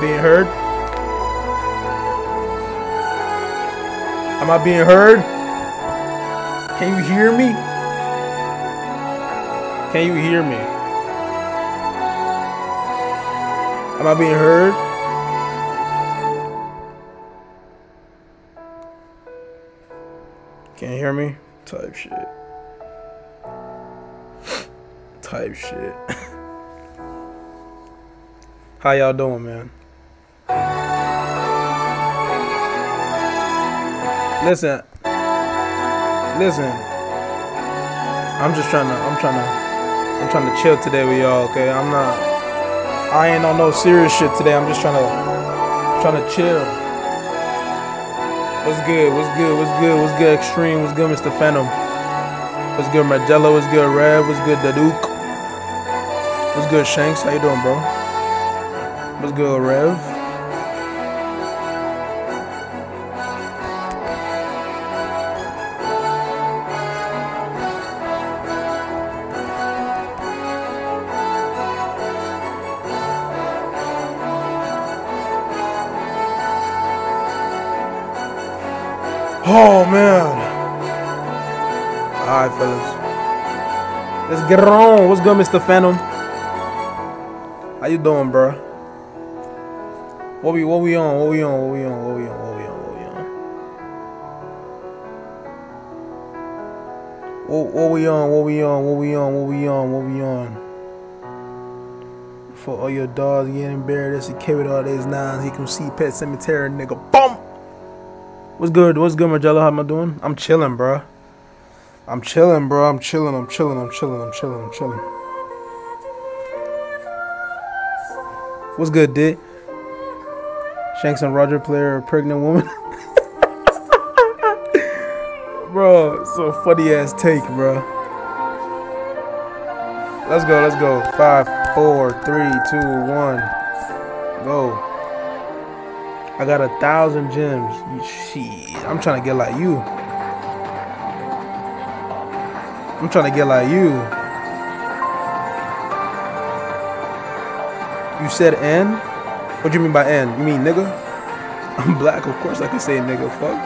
Being heard? Am I being heard? Can you hear me? Can you hear me? Am I being heard? Can't hear me? Type shit. Type shit. How y'all doing, man? Listen. Listen. I'm just trying to I'm trying to I'm trying to chill today with y'all, okay? I'm not I ain't on no serious shit today. I'm just trying to trying to chill. What's good? What's good? What's good? What's good? Extreme? What's good, Mr. Phantom? What's good, Margello? What's good, Rev? What's good, Daduke? What's good, Shanks? How you doing, bro? What's good, Rev? Get on. What's good, Mr. Phantom? How you doing, bro? What we what we on? What we on? What we on? What we on? What we on? What we on? What, what we on? What we on? What we on? What we on? What we on? For all your dogs getting embarrassed, he carried all these nines. He can see Pet Cemetery, nigga. Boom. What's good? What's good, Margello? How am I doing? I'm chilling, bro. I'm chilling, bro. I'm chilling. I'm chilling. I'm chilling. I'm chilling. I'm chilling. What's good, Dick? Shanks and Roger player a pregnant woman. bro, so funny ass take, bro. Let's go. Let's go. Five, four, three, two, one. Go. I got a thousand gems. Shit, I'm trying to get like you. I'm trying to get like you. You said N? What do you mean by N? You mean nigga? I'm black, of course I can say nigga. Fuck.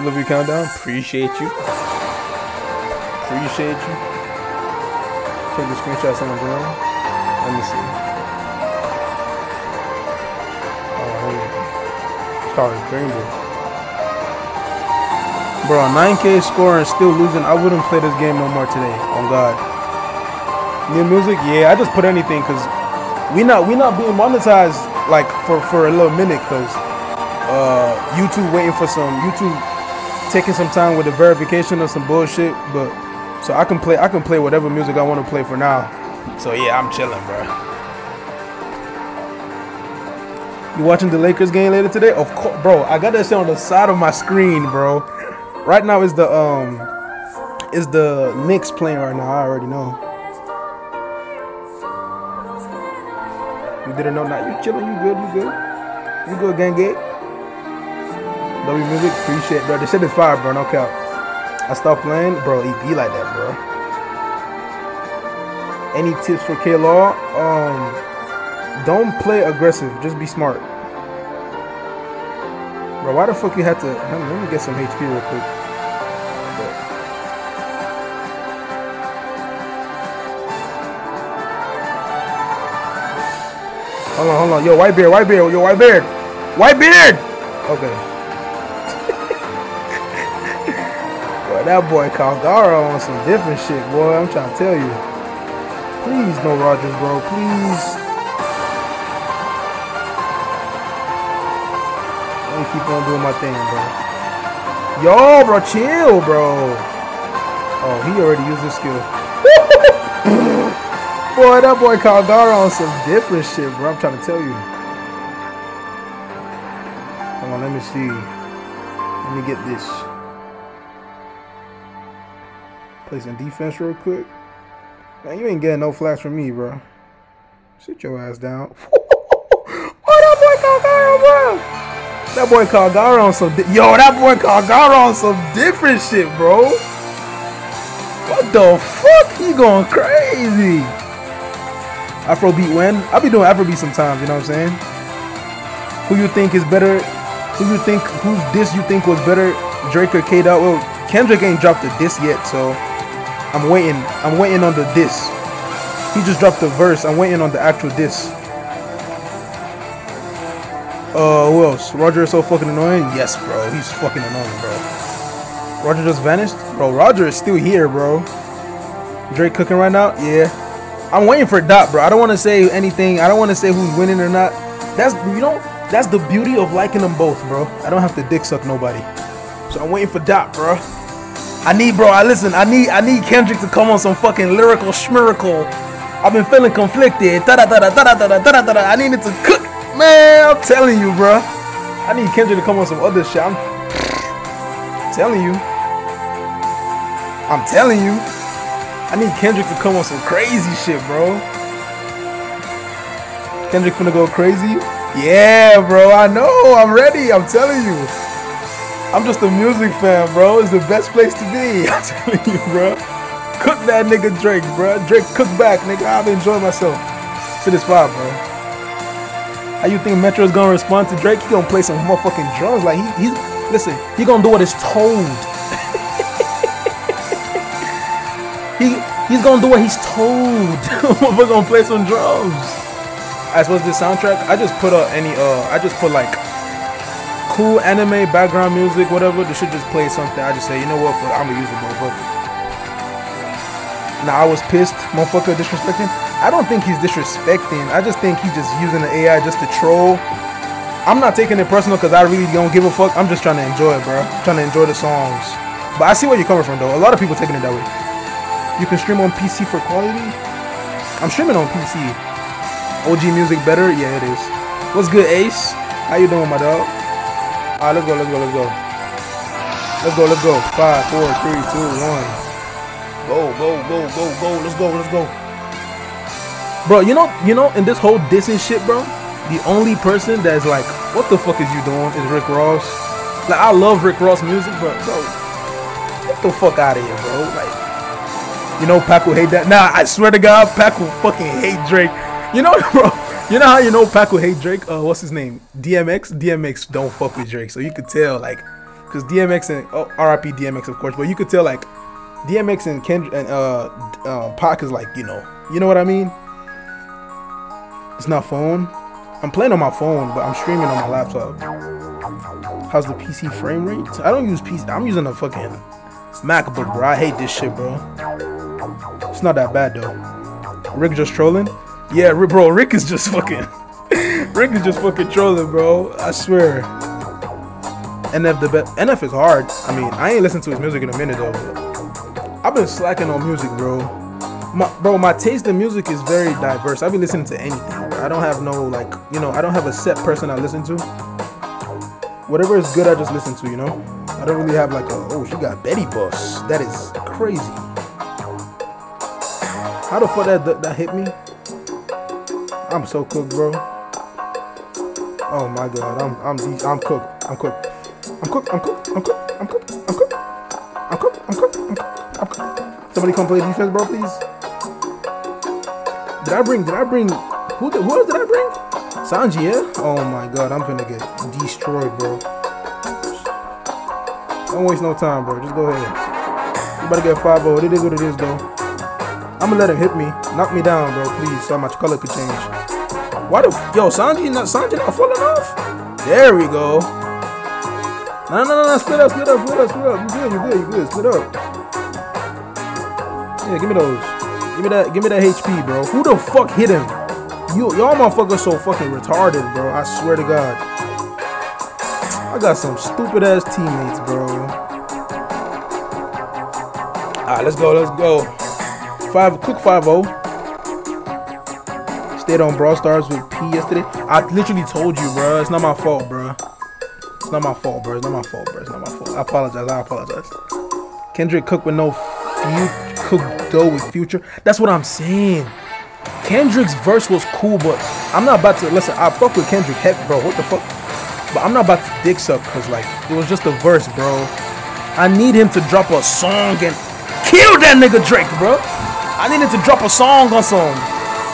Love you countdown. Appreciate you. Appreciate you. Take the screenshots on the ground. Let me see. Oh, Sorry, Rainbow. Bro, 9K score and still losing. I wouldn't play this game no more today. On God. New music? Yeah, I just put anything because we not we not being monetized like for for a little minute because uh YouTube waiting for some YouTube taking some time with the verification of some bullshit. But so I can play I can play whatever music I want to play for now. So yeah, I'm chilling, bro. You watching the Lakers game later today? Of course, bro. I got that shit on the side of my screen, bro. Right now is the um is the Knicks playing right now. I already know. You didn't know that? You chilling? You good? You good? You good, gang gate? W music, appreciate, bro. The shit is fire, bro. No cap. I stopped playing, bro. He be like that, bro. Any tips for K Law? Um. Don't play aggressive. Just be smart. Bro, why the fuck you had to... Let me get some HP real quick. Hold on, hold on. Yo, white beard, white beard, yo, white beard. White beard! Okay. boy, that boy Calgaro on some different shit, boy. I'm trying to tell you. Please, no Rogers, bro. Please. Keep on doing my thing, bro. Yo, bro, chill, bro. Oh, he already used his skill. boy, that boy Calgaro on some different shit, bro. I'm trying to tell you. Hold on, let me see. Let me get this. Some defense real quick. Man, you ain't getting no flash from me, bro. Sit your ass down. oh, that boy Calgaro, bro. That boy Calgaro on some yo. That boy Calgaro on some different shit, bro. What the fuck? He going crazy. Afrobeat when? I'll be doing Afrobeat sometimes, you know what I'm saying? Who you think is better? Who you think, whose diss you think was better, Drake or K Dot? Well, Kendrick ain't dropped a diss yet, so I'm waiting. I'm waiting on the diss. He just dropped the verse. I'm waiting on the actual diss. Uh, who else? Roger is so fucking annoying? Yes, bro. He's fucking annoying, bro. Roger just vanished? Bro, Roger is still here, bro. Drake cooking right now? Yeah. I'm waiting for Dot, bro. I don't want to say anything. I don't want to say who's winning or not. That's, you know, that's the beauty of liking them both, bro. I don't have to dick suck nobody. So I'm waiting for Dot, bro. I need, bro. I listen. I need, I need Kendrick to come on some fucking lyrical schmiracle. I've been feeling conflicted. Da da da da da da da da da da. I need it to cook, man. I'm telling you, bro. I need Kendrick to come on some other shit. I'm telling you. I'm telling you. I need Kendrick to come on some crazy shit, bro. Kendrick finna go crazy? Yeah, bro. I know. I'm ready. I'm telling you. I'm just a music fan, bro. It's the best place to be. I'm telling you, bro. Cook that nigga Drake, bro. Drake cook back, nigga. I've enjoyed myself. To this vibe, bro. How you think Metro's gonna respond to Drake? He gonna play some motherfucking drums. Like he, he's listen. He gonna do what is told. he he's gonna do what he's told. We're gonna play some drums. As was the soundtrack, I just put up any uh, I just put like cool anime background music, whatever. They should just play something. I just say, you know what, I'm gonna use it, motherfucker. Now I was pissed, motherfucker, disrespecting. I don't think he's disrespecting. I just think he's just using the AI just to troll. I'm not taking it personal because I really don't give a fuck. I'm just trying to enjoy it, bro. I'm trying to enjoy the songs. But I see where you're coming from, though. A lot of people taking it that way. You can stream on PC for quality. I'm streaming on PC. OG music better? Yeah, it is. What's good, Ace? How you doing, my dog? Alright, let's go, let's go, let's go. Let's go, let's go. Five, four, three, two, one. Go, go, go, go, go. Let's go, let's go. Bro, you know, you know, in this whole dissing shit, bro, the only person that's like, what the fuck is you doing is Rick Ross. Like, I love Rick Ross music, but bro, get the fuck out of here, bro. Like, you know, Pac will hate that. Nah, I swear to God, Pac will fucking hate Drake. You know, bro. You know how you know Pac will hate Drake? Uh, what's his name? DMX. DMX don't fuck with Drake, so you could tell like, cause DMX and oh, RIP DMX of course, but you could tell like, DMX and Kendrick and uh, uh, Pac is like, you know, you know what I mean? It's not phone. I'm playing on my phone, but I'm streaming on my laptop. How's the PC frame rate? I don't use PC. I'm using a fucking MacBook, bro. I hate this shit, bro. It's not that bad though. Rick just trolling. Yeah, bro. Rick is just fucking. Rick is just fucking trolling, bro. I swear. NF the best. NF is hard. I mean, I ain't listened to his music in a minute though. I've been slacking on music, bro. My, bro, my taste in music is very diverse. I be listening to anything. I don't have no like, you know, I don't have a set person I listen to. Whatever is good, I just listen to. You know, I don't really have like a oh she got Betty Bus. That is crazy. How the fuck that that, that hit me? I'm so cooked, bro. Oh my god, I'm I'm I'm cooked. I'm cooked. I'm cooked. I'm cooked. I'm cooked. Somebody come play defense, bro, please. Did I bring? Did I bring? Who? Did, who else did I bring? Sanji, yeah. Oh my god, I'm gonna get destroyed, bro. Don't waste no time, bro. Just go ahead. You better get 5-0. It is what it is, though. I'm gonna let him hit me. Knock me down, bro, please, so my color could change. Why the yo Sanji not Sanji not falling off? There we go. No, no, no, no, split up, split up, split up, split up. You good, you good, you good. Split up. Yeah, give me those. Give me that, give me that HP, bro. Who the fuck hit him? You, y'all motherfuckers so fucking retarded, bro. I swear to God. I got some stupid ass teammates, bro. Alright, let's go, let's go. Five, quick 5-0. Stayed on Brawl Stars with P yesterday. I literally told you, bro. It's not my fault, bro. It's not my fault, bro. It's not my fault, bro. It's not my fault. I apologize. I apologize. Kendrick Cook with no cook dough with future. That's what I'm saying. Kendrick's verse was cool, but I'm not about to listen. I fuck with Kendrick, heck, bro. What the fuck? But I'm not about to dick suck because like it was just a verse, bro. I need him to drop a song and kill that nigga Drake, bro. I need him to drop a song on some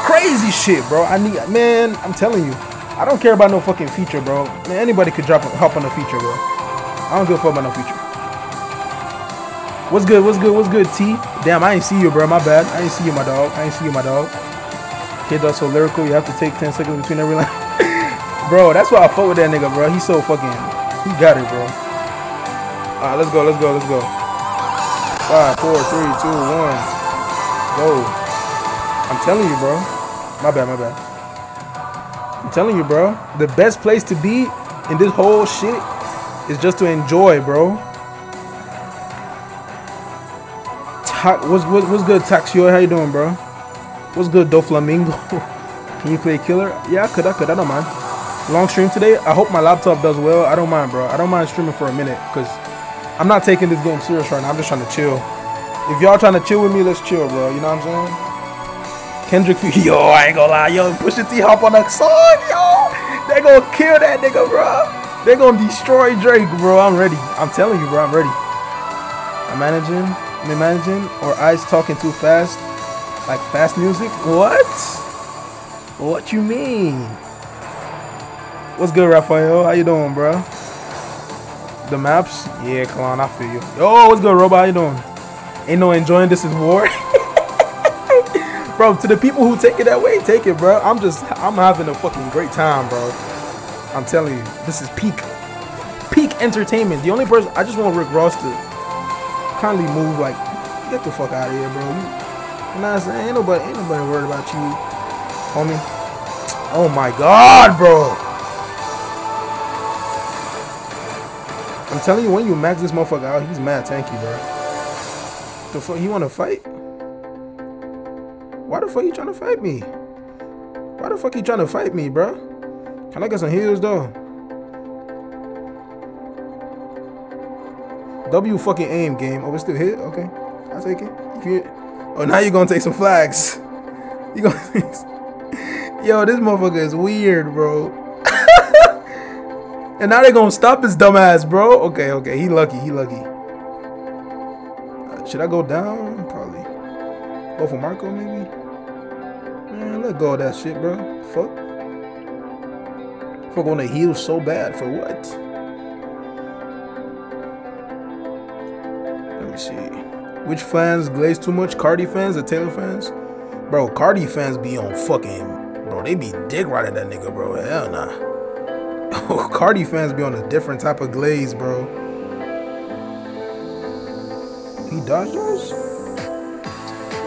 crazy shit, bro. I need, man. I'm telling you, I don't care about no fucking feature, bro. Man, anybody could drop a hop on a feature, bro. I don't give a fuck about no feature. What's good? What's good? What's good, T? Damn, I ain't see you, bro. My bad. I ain't see you, my dog. I ain't see you, my dog. Kid that's so lyrical. You have to take 10 seconds between every line. bro, that's why I fuck with that nigga, bro. He's so fucking. He got it, bro. Alright, let's go. Let's go. Let's go. Five, four, three, two, one. Go. I'm telling you, bro. My bad. My bad. I'm telling you, bro. The best place to be in this whole shit is just to enjoy, bro. What's, what's, what's good, Taxio? How you doing, bro? What's good, Doflamingo? Can you play killer? Yeah, I could, I could, I don't mind. Long stream today. I hope my laptop does well. I don't mind, bro. I don't mind streaming for a minute because I'm not taking this game serious right now. I'm just trying to chill. If y'all trying to chill with me, let's chill, bro. You know what I'm saying? Kendrick, yo, I ain't gonna lie, yo, Pusha T hop on the song, yo. They gonna kill that nigga, bro. They gonna destroy Drake, bro. I'm ready. I'm telling you, bro. I'm ready. I'm managing me managing or eyes talking too fast like fast music? What? What you mean? What's good Raphael how you doing bro? The maps? Yeah come on I feel you. Yo what's good robot how you doing? Ain't no enjoying this is war. Bro to the people who take it that way take it bro. I'm just I'm having a fucking great time bro. I'm telling you this is peak. Peak entertainment. The only person I just want Rick Ross to kindly move like get the fuck out of here, bro. You, you know what I'm saying? Ain't nobody ain't nobody worried about you, homie. Oh my god, bro. I'm telling you, when you max this motherfucker out, he's mad tanky, bro. The fuck, he wanna fight? Why the fuck you trying to fight me? Why the fuck you trying to fight me, bro? Can I get some heals though? W fucking aim game. Oh, we still hit? Okay. I'll take it. Oh, now you're gonna take some flags. You gonna Yo, this motherfucker is weird, bro. and now they gonna stop his dumbass, bro. Okay, okay. He lucky. He lucky. Uh, should I go down? Probably. Go for Marco, maybe? Man, let go of that shit, bro. Fuck. Fuck on the heal so bad. For what? See. Which fans glaze too much? Carti fans or Taylor fans? Bro, Carti fans be on fucking bro. They be dick riding that nigga, bro. Hell nah. Carti fans be on a different type of glaze, bro. He dodged those?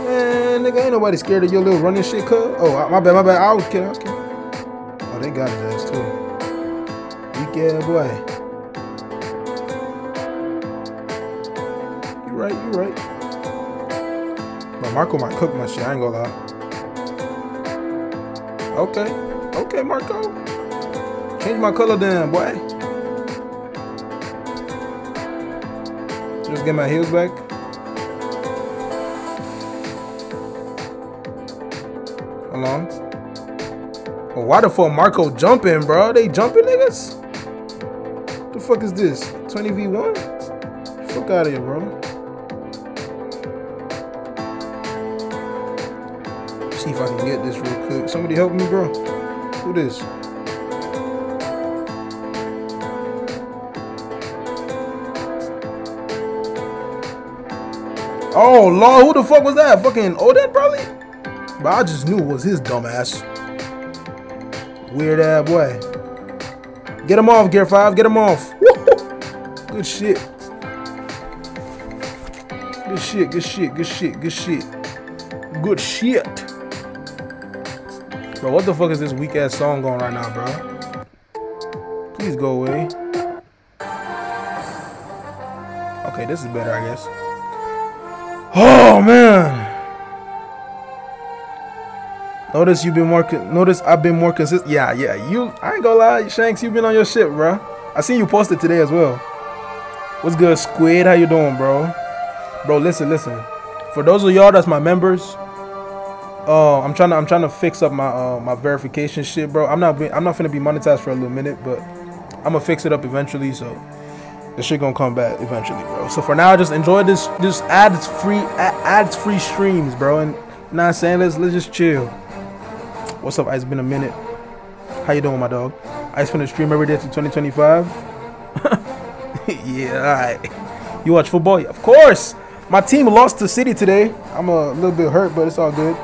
Man, nigga, ain't nobody scared of your little running shit, cuz. Oh, my bad, my bad. I was kidding, I was kidding. Oh, they got his ass too. Weak ass boy. Right, you right. But Marco might cook my shit, I ain't gonna lie. Okay. Okay, Marco. Change my color then, boy. Just get my heels back. Hold on. Why the fuck Marco jumping, bro? They jumping niggas? The fuck is this? 20v1? Fuck out of here, bro. See if I can get this real quick. Somebody help me, bro. Who this? Oh, Lord, who the fuck was that? Fucking Oden, probably? But I just knew it was his dumbass. Weird ass boy. Get him off, Gear 5. Get him off. Good shit. Good shit, good shit, good shit, good shit. Good shit. Bro, what the fuck is this weak ass song going right now, bro? Please go away. Okay, this is better, I guess. Oh man. Notice you've been more. Notice I've been more consistent. Yeah, yeah. You. I ain't gonna lie, Shanks. You've been on your shit, bro. I seen you posted today as well. What's good, Squid? How you doing, bro? Bro, listen, listen. For those of y'all that's my members, uh, I'm trying to I'm trying to fix up my uh, my verification shit, bro. I'm not be, I'm not gonna be monetized for a little minute, but I'm gonna fix it up eventually. So this shit gonna come back eventually, bro. So for now, just enjoy this this ads free ads free streams, bro. And I'm saying let's let's just chill. What's up, It's Been a minute. How you doing, my dog? Ice finna stream every day to 2025. yeah, alright. You watch football? Of course. My team lost to City today. I'm a little bit hurt, but it's all good.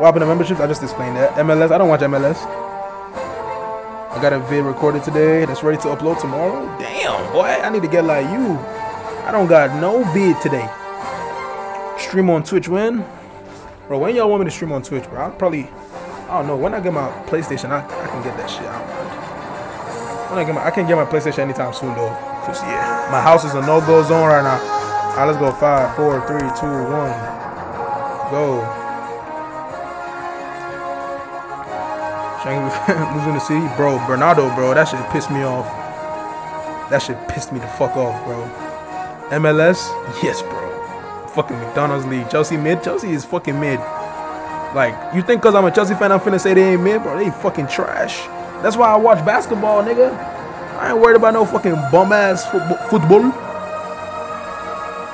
What happened to memberships? I just explained that. MLS, I don't watch MLS. I got a vid recorded today that's ready to upload tomorrow. Damn, boy, I need to get like you. I don't got no vid today. Stream on Twitch when? Bro, when y'all want me to stream on Twitch, bro? I'll probably, I don't know. When I get my PlayStation, I, I can get that shit. I don't mind. When I get my, I can get my PlayStation anytime soon though. Cause yeah, my house is a no-go zone right now. All right, let's go. Five, four, three, two, one, go. losing the city, bro. Bernardo, bro, that shit pissed me off. That shit pissed me the fuck off, bro. MLS, yes, bro fucking McDonald's league. Chelsea mid. Chelsea is fucking mid. Like, you think because I'm a Chelsea fan, I'm finna say they ain't mid, bro? They fucking trash. That's why I watch basketball, nigga. I ain't worried about no fucking bum ass football.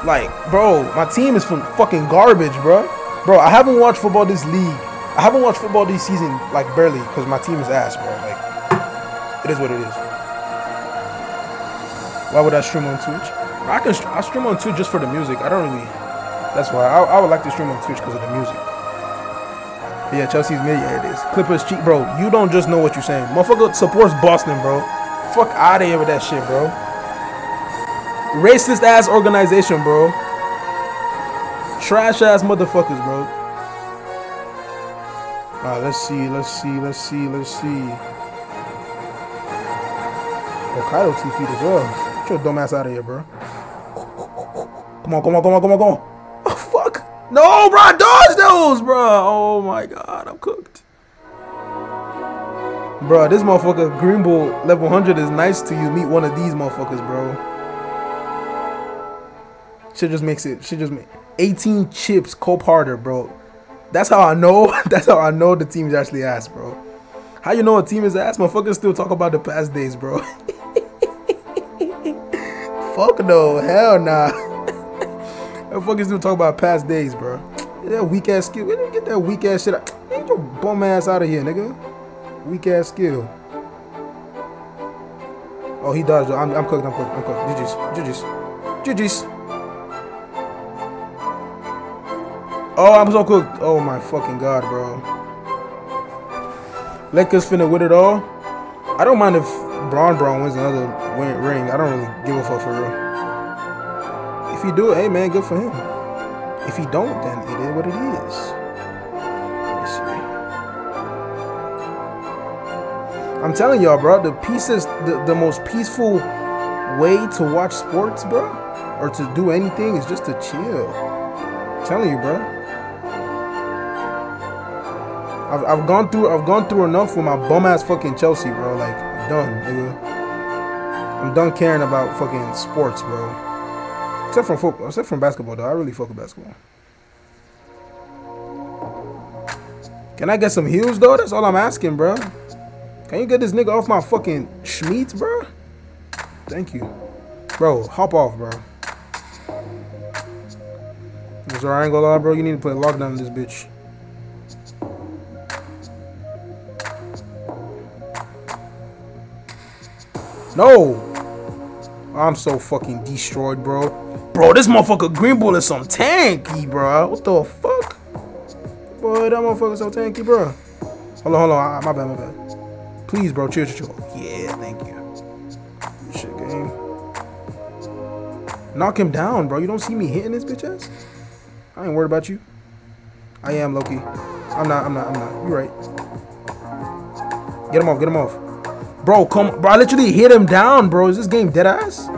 Like, bro, my team is from fucking garbage, bro. Bro, I haven't watched football this league. I haven't watched football this season, like, barely, because my team is ass, bro. Like, it is what it is. Why would I stream on Twitch? I can I stream on Twitch just for the music. I don't really that's why I, I would like to stream on Twitch because of the music. Yeah, Chelsea's mid. Yeah, it is. Clippers cheat, bro. You don't just know what you're saying. Motherfucker supports Boston, bro. Fuck out of here with that shit, bro. Racist ass organization, bro. Trash ass motherfuckers, bro. Alright, let's see, let's see, let's see, let's see. Oh, Hokkaido TP as well. Get your dumb ass out of here, bro. Come on, come on, come on, come on, come on. Oh, fuck! No, bro, dodge those, bro. Oh my god, I'm cooked. Bro, this motherfucker Green Bull level 100 is nice to you. Meet one of these motherfuckers, bro. Shit just makes it. Shit just make 18 chips cope harder, bro. That's how I know. That's how I know the team is actually ass, bro. How you know a team is ass? Motherfuckers still talk about the past days, bro. Fuck no, hell nah. Motherfuckers still talk about past days, bro. That weak ass skill. Get that weak ass shit out? Get your bum ass out of here, nigga. Weak ass skill. Oh, he dodged. I'm, I'm cooked. I'm cooked. I'm cooked. GG's. GG's. GG's. Oh, I'm so cooked. Oh my fucking god, bro. Lakers finna win it all. I don't mind if Bron Bron wins another ring. I don't really give a fuck for real. If he do it, hey man, good for him. If he don't, then it is what it is. I'm telling y'all, bro, the peaces, the, the most peaceful way to watch sports, bro, or to do anything is just to chill. I'm telling you, bro. I've, I've gone through I've gone through enough with my bum ass fucking Chelsea, bro. Like I'm done, nigga. I'm done caring about fucking sports, bro. Except from football, except from basketball, though. I really fuck with basketball. Can I get some heels, though? That's all I'm asking, bro. Can you get this nigga off my fucking schmeats, bro? Thank you. Bro, hop off, bro. So I ain't gonna lie, bro. You need to play lockdown in this bitch. No! I'm so fucking destroyed, bro. Bro, this motherfucker Green Bull is some tanky, bro. What the fuck? Boy, that motherfucker so tanky, bro. Hold on, hold on. My bad, my bad. Please, bro. Chill, chill, chill. Yeah, thank you. Shit, game. Knock him down, bro. You don't see me hitting this bitch ass? I ain't worried about you. I am, Loki. I'm not, I'm not, I'm not. You right. Get him off, get him off. Bro, come, bro, I literally hit him down, bro. Is this game dead ass?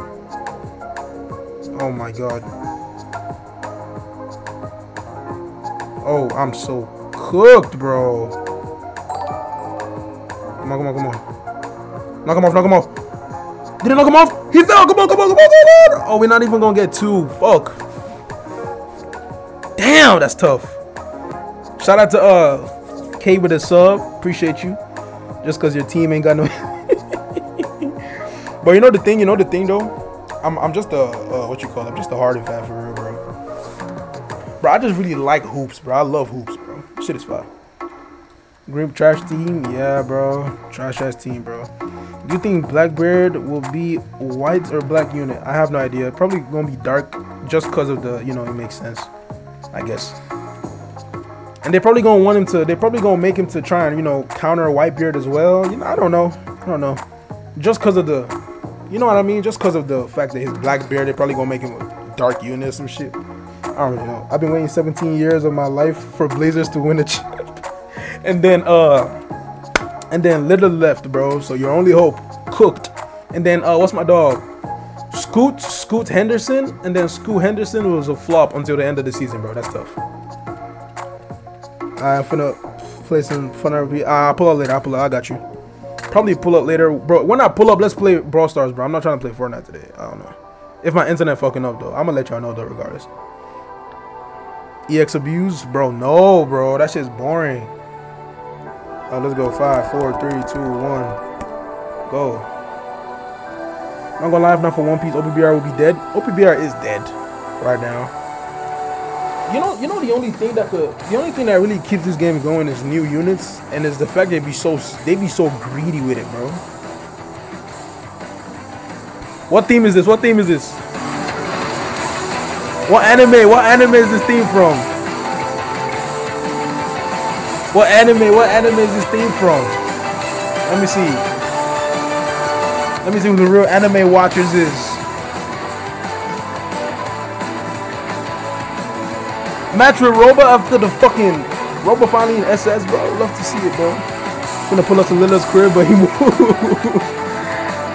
Oh my god. Oh, I'm so cooked, bro. Come on, come on, come on. Knock him off, knock him off. Did it knock him off? He fell. Come on, come on, come on, come on. Oh, we're not even gonna get two. Fuck. Damn, that's tough. Shout out to uh K with a sub. Appreciate you. Just cause your team ain't got no. but you know the thing, you know the thing though I'm, I'm just a uh, what you call it? I'm just a hard fan for real, bro. Bro, I just really like hoops, bro. I love hoops, bro. Shit is fun. Green trash team, yeah, bro. Trash ass team, bro. Do you think Blackbeard will be white or black unit? I have no idea. Probably gonna be dark, just cause of the, you know, it makes sense. I guess. And they're probably gonna want him to. They're probably gonna make him to try and, you know, counter Whitebeard as well. You know, I don't know. I don't know. Just cause of the, you know what I mean? Just cause of the fact that his black beard, they're probably gonna make him a dark unit or some shit. I don't really know. I've been waiting 17 years of my life for Blazers to win a chip and then uh and then little left, bro. So your only hope cooked. And then uh what's my dog? Scoot Scoot Henderson, and then Scoot Henderson was a flop until the end of the season, bro. That's tough. I'm finna play some fun RP. I'll pull up later. I'll pull up. I got you. Probably pull up later, bro. When I pull up, let's play Brawl Stars, bro. I'm not trying to play Fortnite today. I don't know. If my internet fucking up though, I'm gonna let y'all know though, regardless. EX abuse, bro. No, bro. That shit's boring. Let's go. Five, four, three, two, one. Go. I'm not gonna lie, if not for One Piece, OPBR will be dead. OPBR is dead right now. You know, you know the only thing that could, the only thing that really keeps this game going is new units, and is the fact they be so, they be so greedy with it, bro. What theme is this? What theme is this? What anime? What anime is this theme from? What anime? What anime is this theme from? Let me see. Let me see who the real anime watchers is. Match with Roba after the fucking Roba finally in SS, bro. Love to see it, bro. Gonna pull up to Lila's crib, but he moved.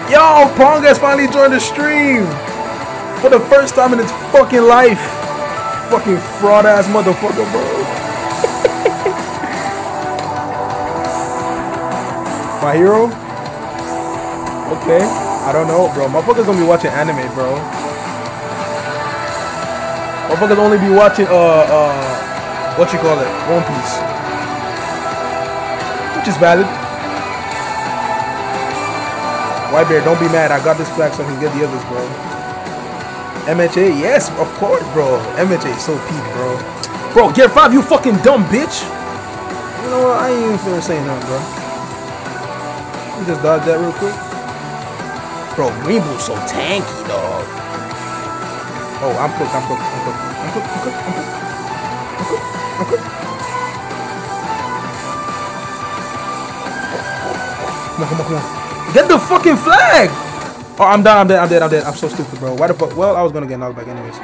Yo, Pong has finally joined the stream for the first time in his fucking life. Fucking fraud ass motherfucker, bro. My hero? Okay. I don't know, bro. Motherfuckers gonna be watching anime, bro. Motherfuckers only be watching, uh, uh, what you call it? One Piece. Which is valid. Whitebeard, don't be mad. I got this flag so I can get the others, bro. MHA, yes, of course, bro. MHA so peak, bro. Bro, get five, you fucking dumb bitch. You know what? I ain't even finna say nothing, bro. You just dodge that real quick. Bro, Green Bull's so tanky, dog. Oh, I'm cooked, I'm cooked, I'm cooked, I'm cooked, I'm cooked, I'm cooked. I'm cooked, I'm cooked. Come on, come on, come on. Get the fucking flag! Oh, I'm done, I'm dead, I'm dead, I'm dead. I'm so stupid, bro. Why the fuck? Well, I was gonna get knocked back anyways.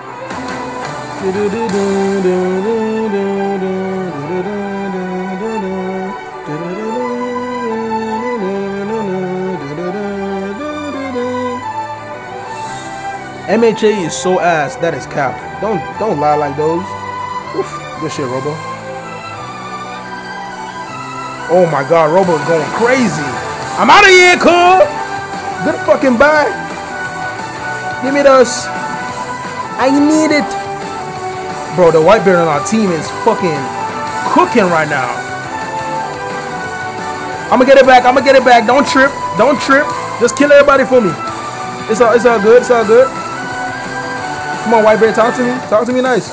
MHA is so ass. That is cap. Don't don't lie like those. Oof, good shit, Robo. Oh my god, Robo going crazy. I'm out of here, cool. Good fucking bye. Give me those. I need it. Bro, the white beard on our team is fucking cooking right now. I'm gonna get it back. I'm gonna get it back. Don't trip. Don't trip. Just kill everybody for me. It's all, it's all good. It's all good. Come on, Whitebeard, talk to me. Talk to me nice.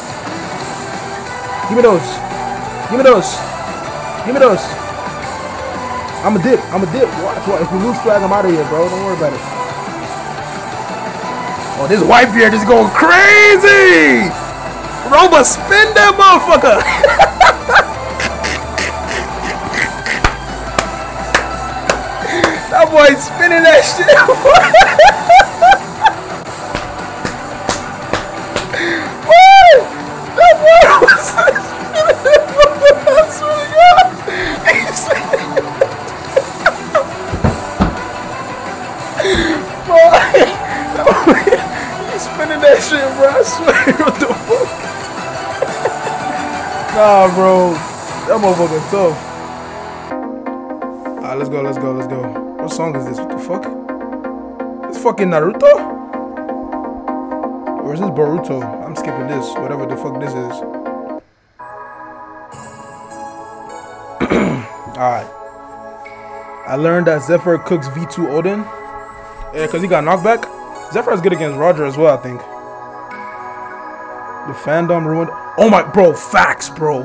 Give me those. Give me those. Give me those. I'm a dip. I'm a dip. Watch. What? If we lose flag, I'm out of here, bro. Don't worry about it. Oh, this white beard is going crazy. Roba, spin that motherfucker. that boy spinning that shit. Nah, bro. That motherfucker tough. Alright, let's go, let's go, let's go. What song is this? What the fuck? It's fucking Naruto? Or is this Boruto? I'm skipping this, whatever the fuck this is. Alright. I learned that Zephyr cooks V2 Oden. Yeah, because he got knockback. Zephyr is good against Roger as well, I think. The fandom ruined. Oh my, bro, facts, bro.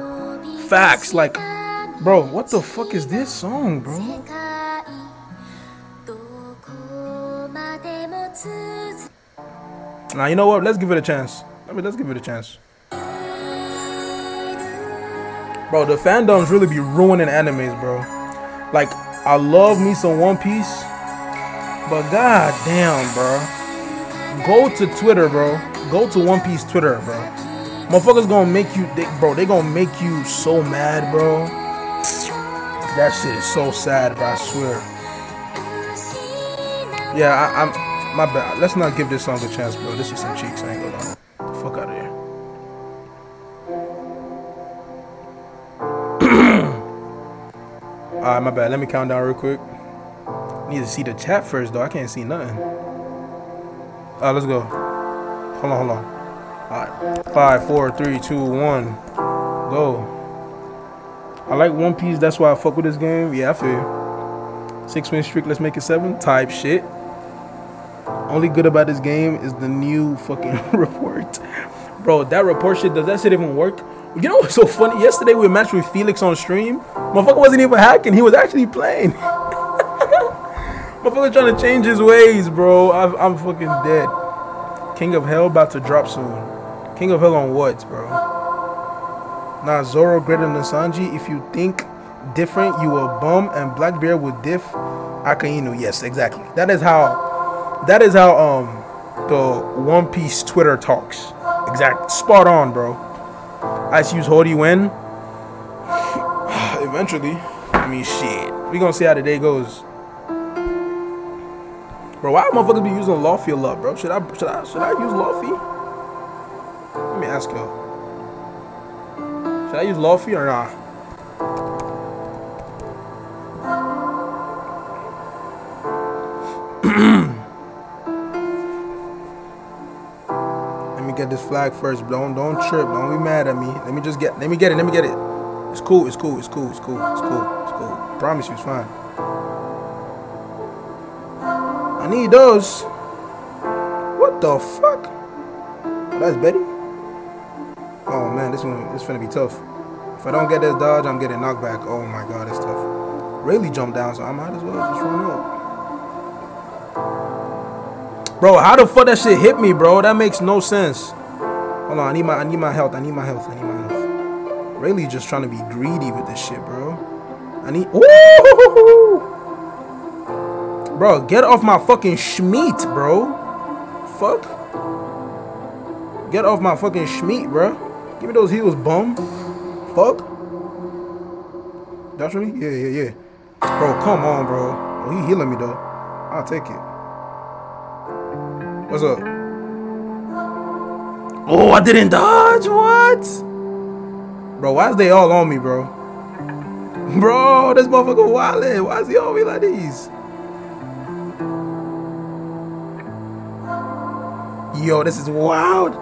Facts. Like, Bro, what the fuck is this song, bro? Now you know what? Let's give it a chance. I mean, let's give it a chance. Bro, the fandoms really be ruining animes, bro. Like, I love me some One Piece, but god damn, bro. Go to Twitter, bro. Go to One Piece Twitter, bro. Motherfuckers gonna make you, they, bro. They gonna make you so mad, bro. That shit is so sad, bro. I swear. Yeah, I, I'm. My bad. Let's not give this song a chance, bro. This is some cheeks. I ain't gonna lie. Fuck out of here. Alright, my bad. Let me count down real quick. Need to see the chat first, though. I can't see nothing. Alright, let's go. Hold on, hold on. Alright. Five, four, three, two, one. Go. I like One Piece. That's why I fuck with this game. Yeah, I feel Six win streak. Let's make it seven. Type shit. Only good about this game is the new fucking report. Bro, that report shit, does that shit even work? You know what's so funny? Yesterday we matched with Felix on stream. Motherfucker wasn't even hacking. He was actually playing. Motherfucker trying to change his ways, bro. i am fucking dead. King of Hell about to drop soon. King of Hell on what, bro? Nah, Zoro greater than Sanji. If you think different, you a bum. And Blackbeard with diff Akainu. Yes, exactly. That is how that is how um the One Piece Twitter talks. Exact, spot on, bro. Ice use Hody when? Eventually. I mean, shit. We gonna see how the day goes. Bro, why motherfuckers be using Luffy a lot, bro? Should I should I should I use Luffy? Let me ask y'all. Should I use Luffy or not? Let me get this flag first. Don't don't trip. Don't be mad at me. Let me just get let me get it. Let me get it. It's cool. It's cool. It's cool. It's cool. It's cool. It's cool. Promise you it's fine. I need those. What the fuck? Oh, that's Betty? Oh man, this one this gonna be tough. If I don't get this dodge, I'm getting knocked back. Oh my god, it's tough. Really jump down, so I might as well just run up. Bro, how the fuck that shit hit me, bro? That makes no sense. Hold on, I need my I need my health. I need my health. I need my health. Really just trying to be greedy with this shit, bro. I need Ooh! Bro, get off my fucking schmeat, bro. Fuck. Get off my fucking schmeat, bro. Give me those heels, bum. Fuck. That's me? Yeah, yeah, yeah. Bro, come on, bro. Oh, he healing me, though. I'll take it. What's up? Oh, I didn't dodge. What? Bro, why is they all on me, bro? Bro, this motherfucker wildin'. Why is he on me like these? Yo, this is wild.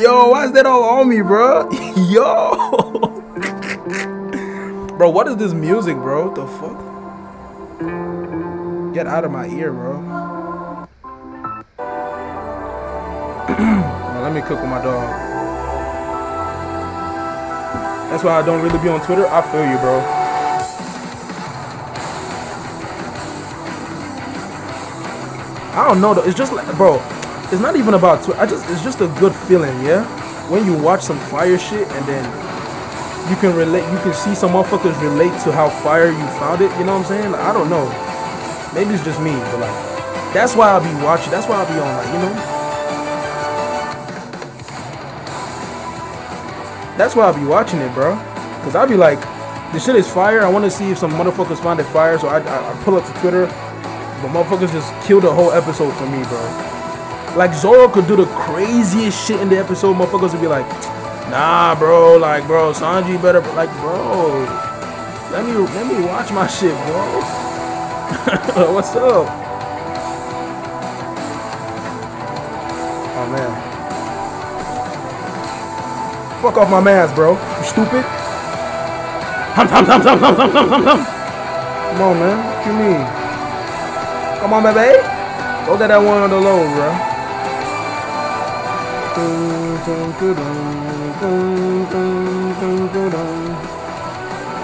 Yo, why is that all on me, bro? Yo. bro, what is this music, bro? What the fuck? Get out of my ear, bro. let me cook with my dog. That's why I don't really be on Twitter. I feel you, bro. I don't know though. It's just like, bro. It's not even about Twitter. I just, it's just a good feeling, yeah. When you watch some fire shit and then you can relate, you can see some motherfuckers relate to how fire you found it. You know what I'm saying? Like, I don't know. Maybe it's just me, but like, that's why I'll be watching. That's why I'll be on, like, you know. That's why I'll be watching it, bro. Cause I'll be like, this shit is fire. I want to see if some motherfuckers find it fire. So I, I, I pull up to Twitter, but motherfuckers just killed the whole episode for me, bro. Like Zoro could do the craziest shit in the episode. Motherfuckers would be like, nah, bro, like, bro, Sanji better, like, bro, let me let me watch my shit, bro. What's up? Oh man, fuck off my mask, bro. You stupid. Hum, hum, hum, hum, hum, hum, hum, hum. Come on, man. What you mean? Come on, baby. Go get that one on the low, bro.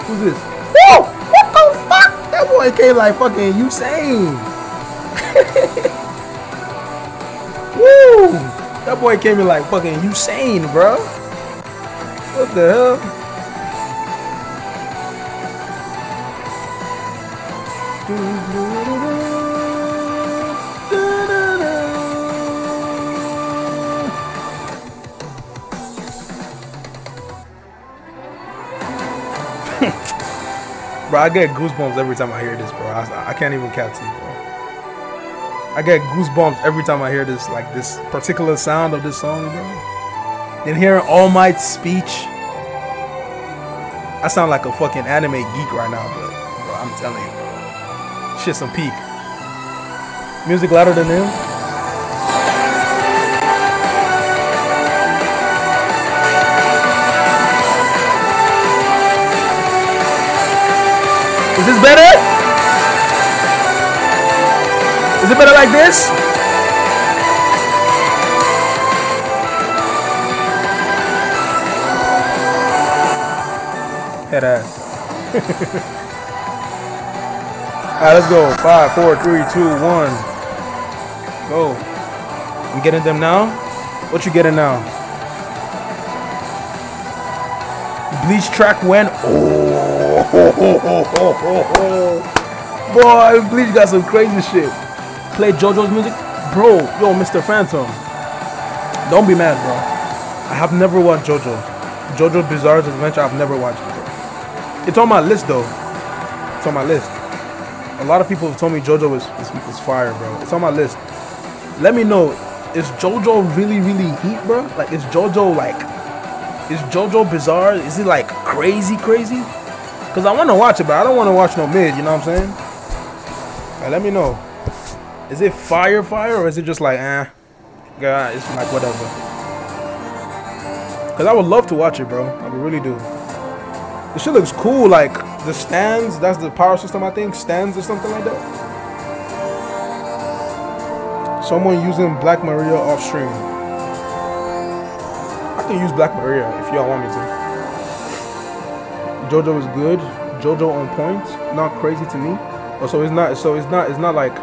Who's this? Whoa! What the fuck? That boy came like fucking Usain. Woo! That boy came in like fucking Usain, bro. What the hell? Bro, I get goosebumps every time I hear this, bro. I, I can't even catch you, bro. I get goosebumps every time I hear this, like this particular sound of this song, bro. And hearing All Might's speech, I sound like a fucking anime geek right now, but bro, I'm telling you, bro. Shit, some peak. Music louder than him. Is this better? Is it better like this? Head ass. Alright, let's go. Five, four, three, two, one. Go. I'm getting them now. What you getting now? Bleach track when? Oh. Boy, Bleach got some crazy shit. Play JoJo's music? Bro, yo, Mr. Phantom. Don't be mad, bro. I have never watched JoJo. JoJo Bizarre's Adventure, I've never watched it. It's on my list, though. It's on my list. A lot of people have told me JoJo is, is, is fire, bro. It's on my list. Let me know, is JoJo really, really heat, bro? Like, is JoJo, like, is JoJo Bizarre? Is it, like, crazy, crazy? Because I want to watch it, but I don't want to watch no mid, you know what I'm saying? Right, let me know. Is it fire fire or is it just like, eh? God, it's like whatever. Because I would love to watch it, bro. I would really do. This shit looks cool. Like, the stands, that's the power system, I think. Stands or something like that. Someone using Black Maria off stream. I can use Black Maria if y'all want me to. JoJo is good. JoJo on point. Not crazy to me. Oh, so it's not. So it's not. It's not like,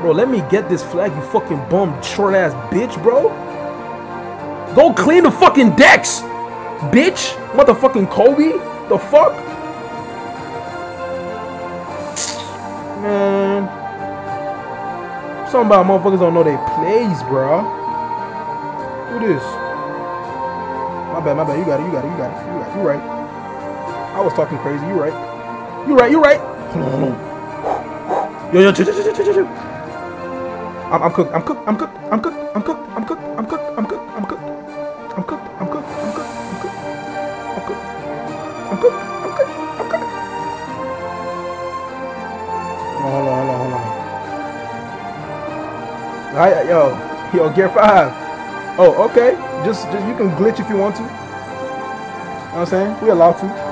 bro. Let me get this flag, you fucking bum, short ass bitch, bro. Go clean the fucking decks, bitch. Motherfucking Kobe. The fuck, man. Something about motherfuckers don't know they plays, bro. Who this? My bad, my bad. You got it. You got it. You got it. You got it. You right. I was talking crazy. You right. You right. You right. Hold on, hold on. Yo, yo, chill, chill, chill, chill. I'm, I'm cooked. I'm cooked. I'm cooked. I'm cooked. I'm cooked. I'm cooked. I'm cooked. I'm cooked. I'm cooked. I'm cooked. I'm cooked. I'm cooked. I'm cooked. I'm cooked. I'm cooked. I'm cooked. I'm cooked. Hold on, hold on, hold on, hold on. Alright, yo, yo, gear five. Oh, okay. Just, just you can glitch if you want to. You know what I'm saying? We allowed to.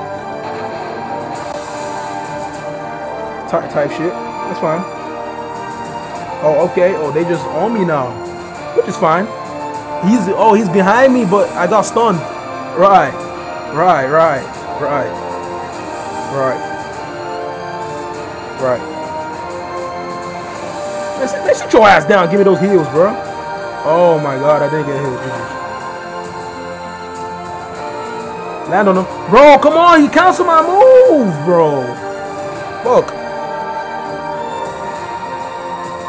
Type, type shit. That's fine. Oh, okay. Oh, they just on me now. Which is fine. He's, oh, he's behind me, but I got stunned. Right. Right, right, right. Right. Right. Man, sit, man, sit your ass down. Give me those heels, bro. Oh my god, I didn't get hit. Land on him. Bro, come on. He canceled my move, bro. Fuck.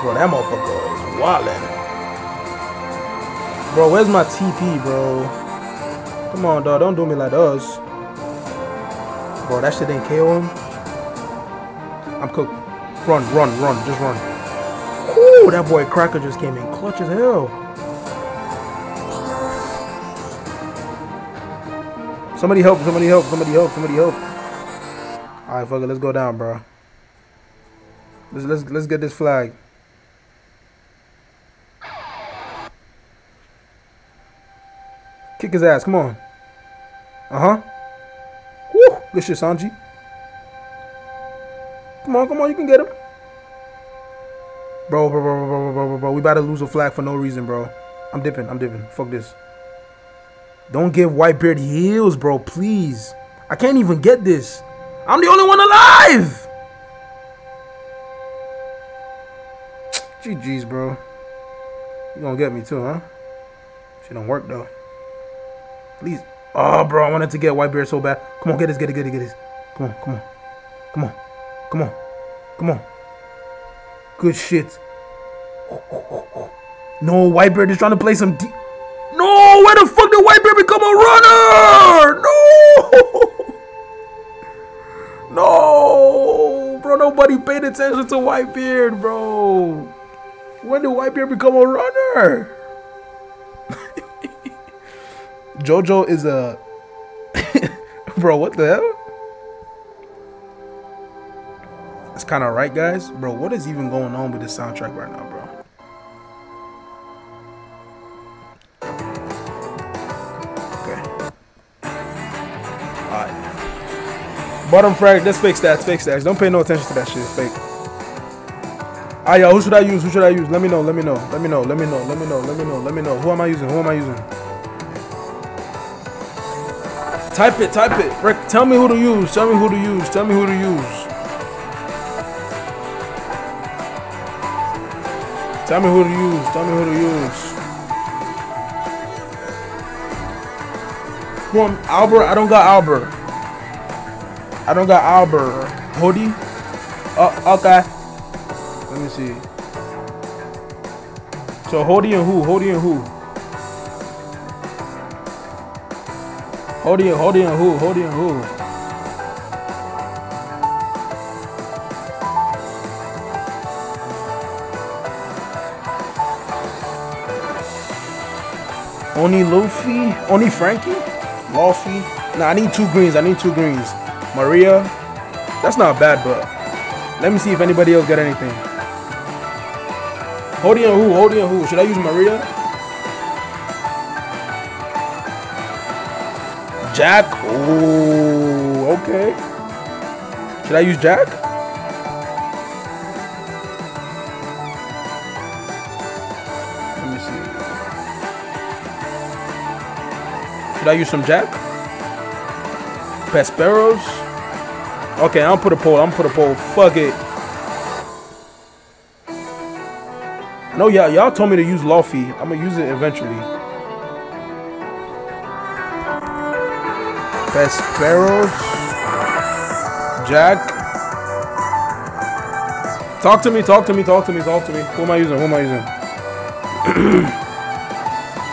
Bro, that motherfucker is wildin'. Bro, where's my TP, bro? Come on, dog. Don't do me like us. Bro, that shit didn't KO him. I'm cooked. Run, run, run. Just run. Ooh, that boy Cracker just came in clutch as hell. Somebody help, somebody help, somebody help, somebody help. Alright, fuck it, let's go down, bro. Let's let's let's get this flag. Kick his ass. Come on. Uh-huh. Woo! Good shit, Sanji. Come on, come on. You can get him. Bro, bro, bro, bro, bro, bro, bro, bro. We about to lose a flag for no reason, bro. I'm dipping. I'm dipping. Fuck this. Don't give Whitebeard heals, bro. Please. I can't even get this. I'm the only one alive. GG's, bro. You gonna get me too, huh? She don't work though. Please. Oh, bro, I wanted to get Whitebeard so bad. Come on, get this, get it, get it, get this. Come on, come on, come on, come on, come on. Good shit. No, white Whitebeard is trying to play some deep. No, where the fuck did white Whitebeard become a runner? No. No, bro, nobody paid attention to white Whitebeard, bro. When did white Whitebeard become a runner? Jojo is a bro. What the hell? It's kind of right, guys. Bro, what is even going on with this soundtrack right now, bro? Okay. Alright. Bottom frag, that's fake stats, fake stats. Don't pay no attention to that shit. Fake. Ah, yo, who should I use? Who should I use? Let me know, let me know, let me know, let me know, let me know, let me know, let me know. Who am I using? Who am I using? Type it, type it. Rick, tell me who to use. Tell me who to use. Tell me who to use. Tell me who to use. Tell me who to use. Who am Albert? I don't got Albert. I don't got Albert. Hody? Oh, okay. Let me see. So Hody and who? Hody and who? Hody and Hody and who? Hody and who? Only Luffy? Only Franky? Luffy? Nah, I need two greens. I need two greens. Maria. That's not bad, but let me see if anybody else got anything. Hody and who? Hody and who? Should I use Maria? Jack? Oh, okay. Should I use Jack? Let me see. Should I use some Jack? Pesperos? Okay, I'm put a pole. I'm put a pole. Fuck it. No, y'all, y'all told me to use Luffy. I'm gonna use it eventually. Pesperos. Jack. Talk to me, talk to me, talk to me, talk to me. Who am I using? Who am I using?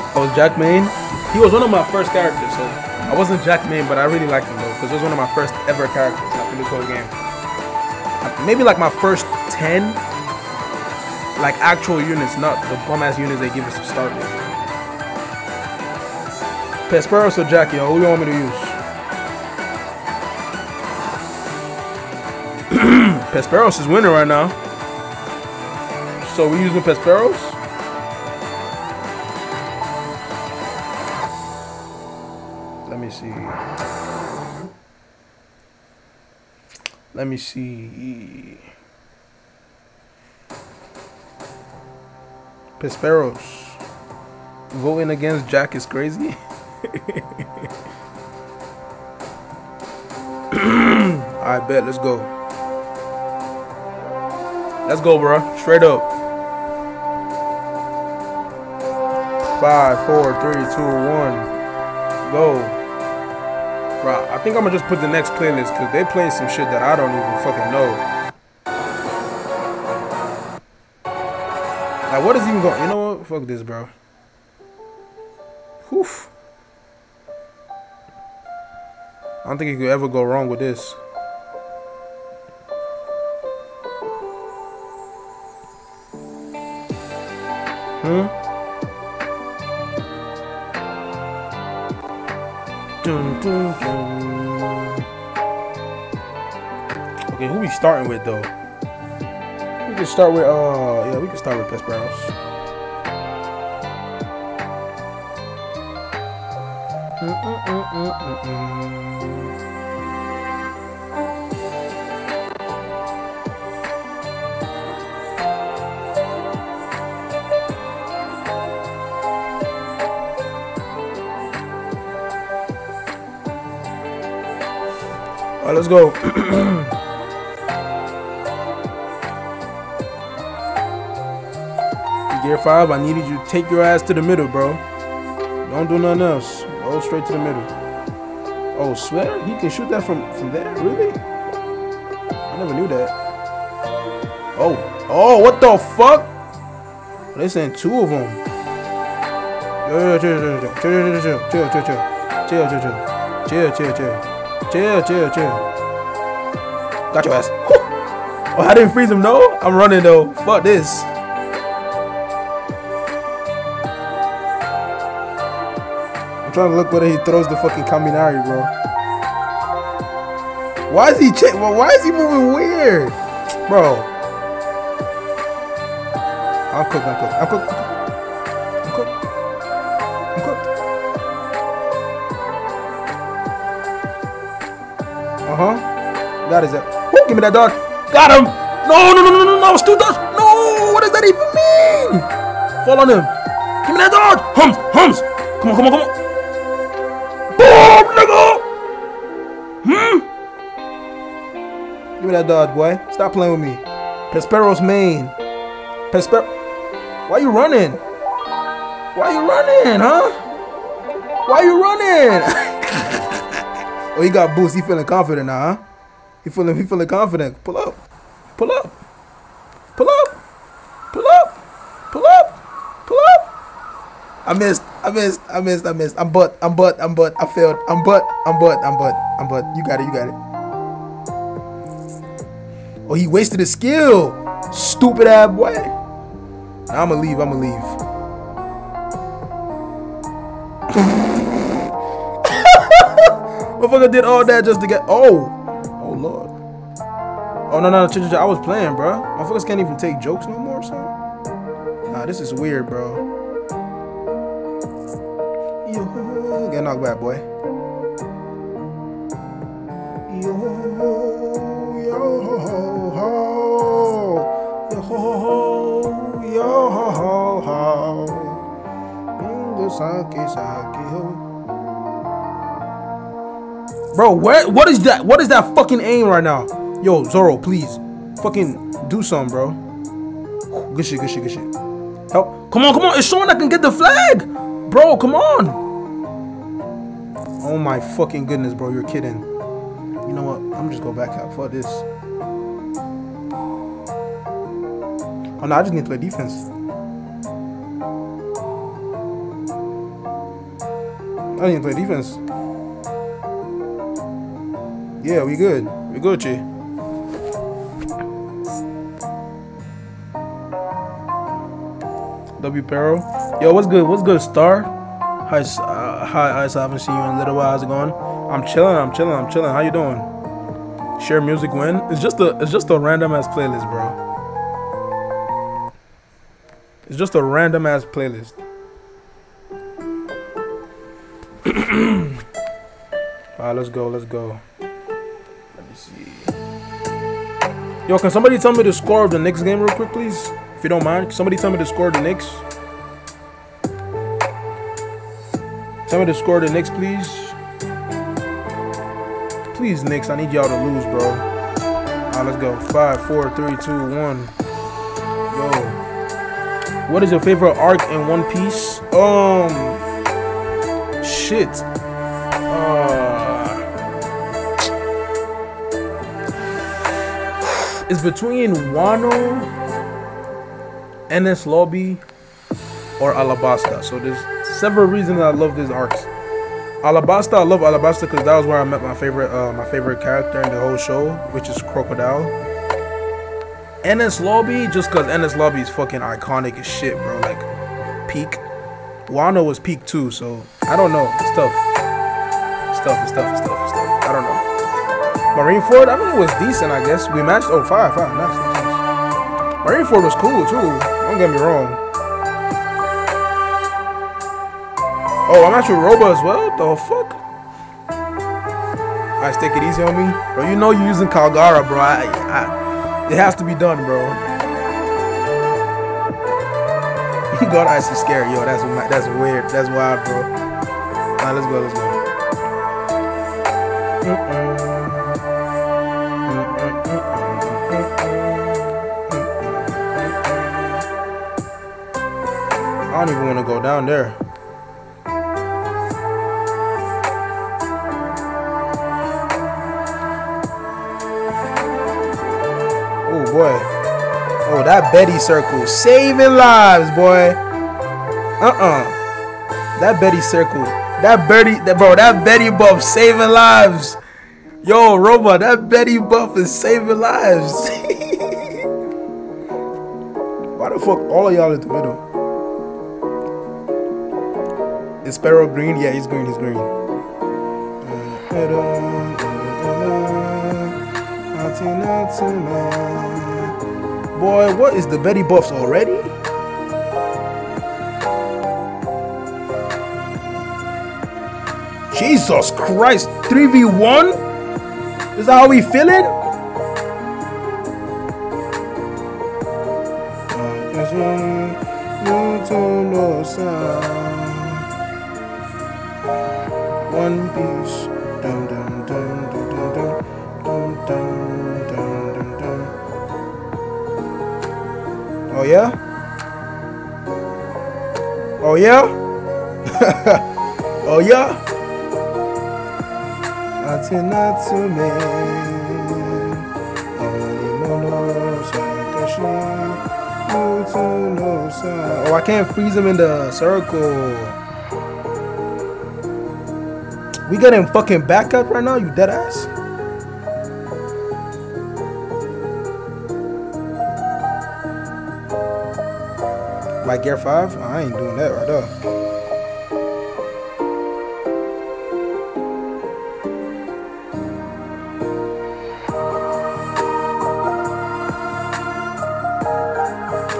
I was Jack Main. He was one of my first characters, so I wasn't Jack Main, but I really liked him though, because it was one of my first ever characters after this whole game. Uh, maybe like my first 10 like actual units, not the bum ass units they give us to start with. Pesperos or Jack, yo, who do you want me to use? Pesperos is winning right now. So we're using Pesperos? Let me see. Let me see. Pesperos. Voting against Jack is crazy. I bet. Let's go. Let's go, bro. Straight up. Five, four, three, two, one. Go. Bro, I think I'm gonna just put the next playlist because they playing some shit that I don't even fucking know. Like, what is even going? You know what? Fuck this, bro. Oof. I don't think you could ever go wrong with this. Hmm? Dun, dun, dun. Okay, who we starting with though? We can start with uh yeah, we can start with Pesperos. Mm -mm -mm Oh Alright, let's go. Gear 5, I needed you to take your ass to the middle, bro. Don't do nothing else. Go straight to the middle. Oh, swear? He can shoot that from, from there? Really? I never knew that. Oh. Oh, what the fuck? They sent two of them. Yo, chill, chill, chill, chill, chill, chill, chill, chill, chill, chill, chill, chill, chill, chill, chill, chill. Got your ass. Oh, I didn't freeze him, no? I'm running though. Fuck this. I'm trying to look whether he throws the fucking Kaminari, bro. Why is he check? Well, why is he moving weird, bro? I'm cooked. I'm cooked. I'm cooked. Huh. That is it. Woo, give me that dog. Got him. No, no, no, no, no, no. It's two dogs. No. What does that even mean? Fall on him. Give me that dog. Hums, hums. Come on, come on, come on. Boom, nigga. Hmm. Give me that dodge, boy. Stop playing with me. Pespero's main. Pesper. Why you running? Why you running, huh? Why you running? oh, he got boost. He feeling confident now, huh? He feeling he feeling confident. Pull up. Pull up. Pull up. Pull up. Pull up. Pull up. I missed. I missed. I missed. I missed. I'm butt. I'm butt. I'm butt. I failed. I'm butt. I'm butt. I'm butt. I'm butt. You got it. You got it. Oh, he wasted his skill. Stupid ass boy. I'ma leave. I'ma leave. Motherfucker did all that just to get. Oh. Oh, Lord. Oh, no, no, no. I was playing, bro. Motherfuckers can't even take jokes no more, so. Nah, this is weird, bro. Yo, get knocked back, boy. Yo, yo, ho, ho. Yo, ho. Yo, ho, ho, ho. Ingo, sake, sake, ho. Bro, where, what is that? What is that fucking aim right now? Yo, Zoro, please. Fucking do something, bro. Good shit, good shit, good shit. Help. Come on, come on. It's showing I can get the flag. Bro, come on. Oh my fucking goodness, bro. You're kidding. You know what? I'm just go back out for this. Oh no, I just need to play defense. I need to play defense. Yeah, we good. We good, G. W Perro. Yo, what's good? What's good, Star? Hi, uh, hi. I haven't seen you in a little while. How's it going? I'm chilling. I'm chilling. I'm chilling. How you doing? Share music when? It's just a it's just a random ass playlist, bro. It's just a random ass playlist. Alright, let's go. Let's go. Yo, can somebody tell me the score of the Knicks game real quick, please? If you don't mind, can somebody tell me the score of the Knicks? Tell me the score of the Knicks, please. Please, Knicks, I need y'all to lose, bro. Alright, let's go. Five, four, three, two, one. Go. What is your favorite arc in One Piece? Um, shit. It's between Wano, Enies Lobby, or Alabasta. So there's several reasons I love these arcs. Alabasta, I love Alabasta because that was where I met my favorite, uh, my favorite character in the whole show, which is Crocodile. Enies Lobby, just because Enies Lobby is fucking iconic as shit, bro. Like, peak. Wano was peak too, so I don't know. It's tough. It's tough, it's tough, it's tough, it's tough. I don't know. Marineford, I mean, it was decent, I guess. We matched, oh, five, five, nice, nice, nice. Marineford was cool too, don't get me wrong. Oh, I'm actually Robo as well? The fuck? Alright, take it easy on me. Bro, you know you're using Kalgara, bro. I, I, it has to be done, bro. God, I see scary. Yo, that's that's weird. That's wild, bro. Alright, let's go, let's go. Mm -mm. I don't even want to go down there. Oh boy. Oh, that Betty circle. Saving lives, boy. Uh-uh. That Betty circle. That Betty, that bro, that Betty buff saving lives. Yo, Robot, that Betty buff is saving lives. Why the fuck all of y'all in the middle? Is Sparrow green? Yeah, he's green, he's green. Uh, Boy, what is the Betty buffs already? Jesus Christ, 3v1? Is that how we feeling? Yeah? oh yeah? Onimono Sakashi Utsuno Sa Oh I can't freeze him in the circle. We getting fucking backup right now, you dead ass? Like Gear 5? I ain't doing that right there.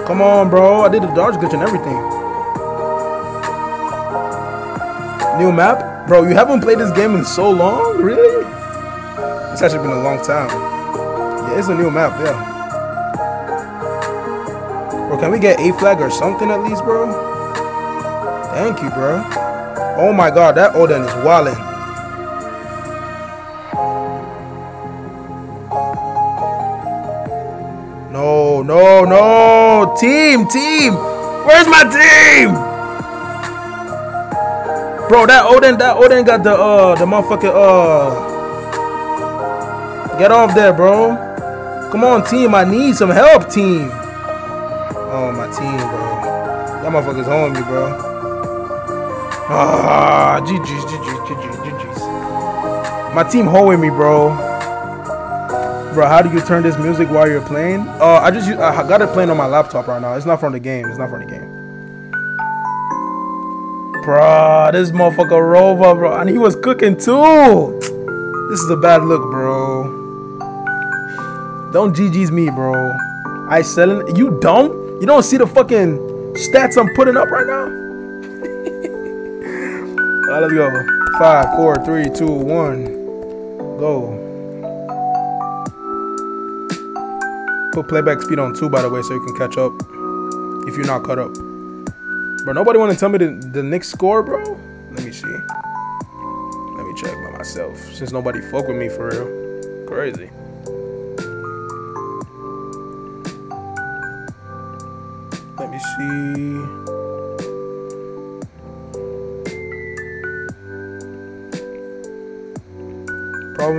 Come on, bro. I did the dodge glitch and everything. New map? Bro, you haven't played this game in so long? Really? It's actually been a long time. Yeah, it's a new map, yeah. Can we get A flag or something at least, bro? Thank you, bro. Oh my god, that Oden is wildin'. No, no, no. Team, team. Where's my team? Bro, that Oden, that Oden got the uh the motherfucking uh Get off there, bro. Come on, team. I need some help, team. Bro. Y'all motherfuckers on me, bro. Ah, GG's, GG's, GG's, GG's. My team holding me, bro. Bro, how do you turn this music while you're playing? Uh, I just I got it playing on my laptop right now. It's not from the game. It's not from the game. Bro, this motherfucker Rova, bro, and he was cooking too. This is a bad look, bro. Don't GG's me, bro. I selling. You dumb? You don't see the fucking stats I'm putting up right now? All right, let's go. Five, four, three, two, one. Go. Put playback speed on two, by the way, so you can catch up if you're not caught up. Bro, nobody want to tell me the, the next score, bro? Let me see. Let me check by myself, since nobody fuck with me for real. Crazy.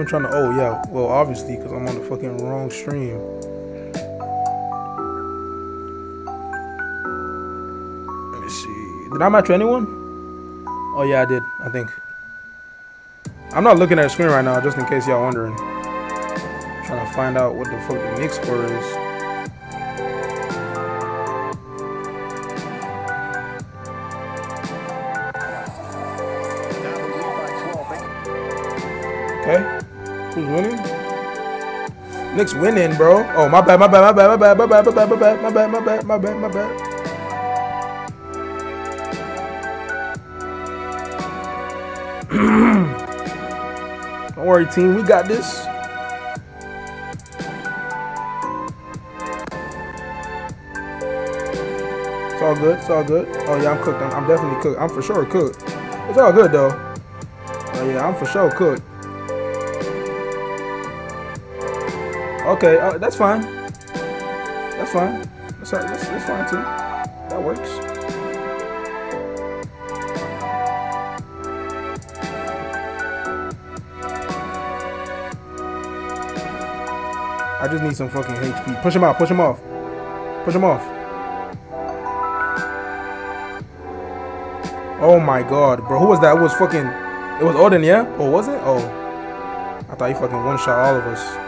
Probably trying to. Oh yeah, well obviously because I'm on the fucking wrong stream. Let me see. Did I match anyone? Oh yeah, I did. I think. I'm not looking at the screen right now, just in case y'all wondering. trying to find out what the fuck the Knicks score is. Who's winning? Knicks winning, bro. Oh, my bad, my bad, my bad, my bad, my bad, my bad, my bad, my bad, my bad, my bad, my bad. Don't worry, team. We got this. It's all good. It's all good. Oh yeah, I'm cooked. I'm, I'm definitely cooked. I'm for sure cooked. It's all good though. Oh yeah, I'm for sure cooked. Okay, uh, that's fine. That's fine. That's, that's, that's fine too. That works. I just need some fucking HP. Push him out. Push him off. Push him off. Oh my god, bro. Who was that? It was fucking... It was Oden, yeah? Or was it? Oh. I thought he fucking one-shot all of us.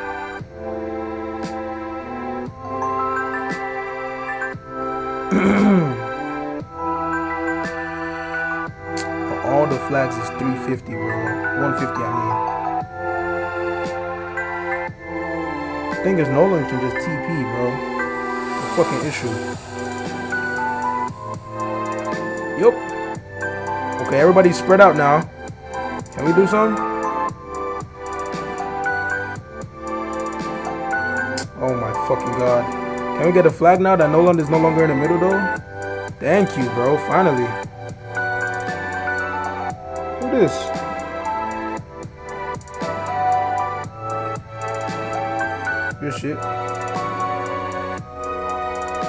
all the flags is 350, bro. 150, I mean. thing is, Noland can just TP, bro. A fucking issue. Yup. Okay, everybody spread out now. Can we do some? Oh my fucking god. Can we get a flag now that Noland is no longer in the middle though? Thank you, bro. Finally. Who this? Good shit.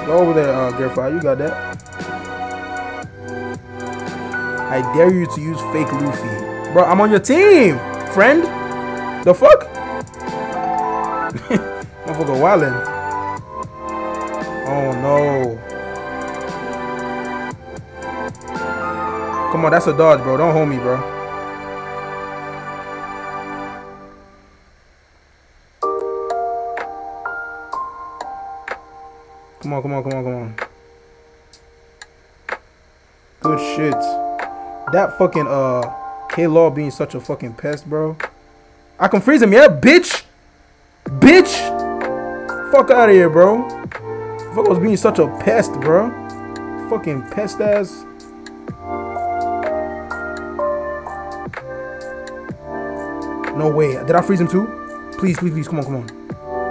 Go over there, uh, Garify. You got that. I dare you to use fake Luffy. Bro, I'm on your team, friend. The fuck? Motherfucker wildin'. No. Come on, that's a dodge, bro. Don't hold me, bro. Come on, come on, come on, come on. Good shit. That fucking, uh, K-Law being such a fucking pest, bro. I can freeze him, yeah, bitch! Bitch! Fuck out of here, bro. Fuck was being such a pest, bro. Fucking pest ass. No way. Did I freeze him too? Please, please, please. Come on, come on.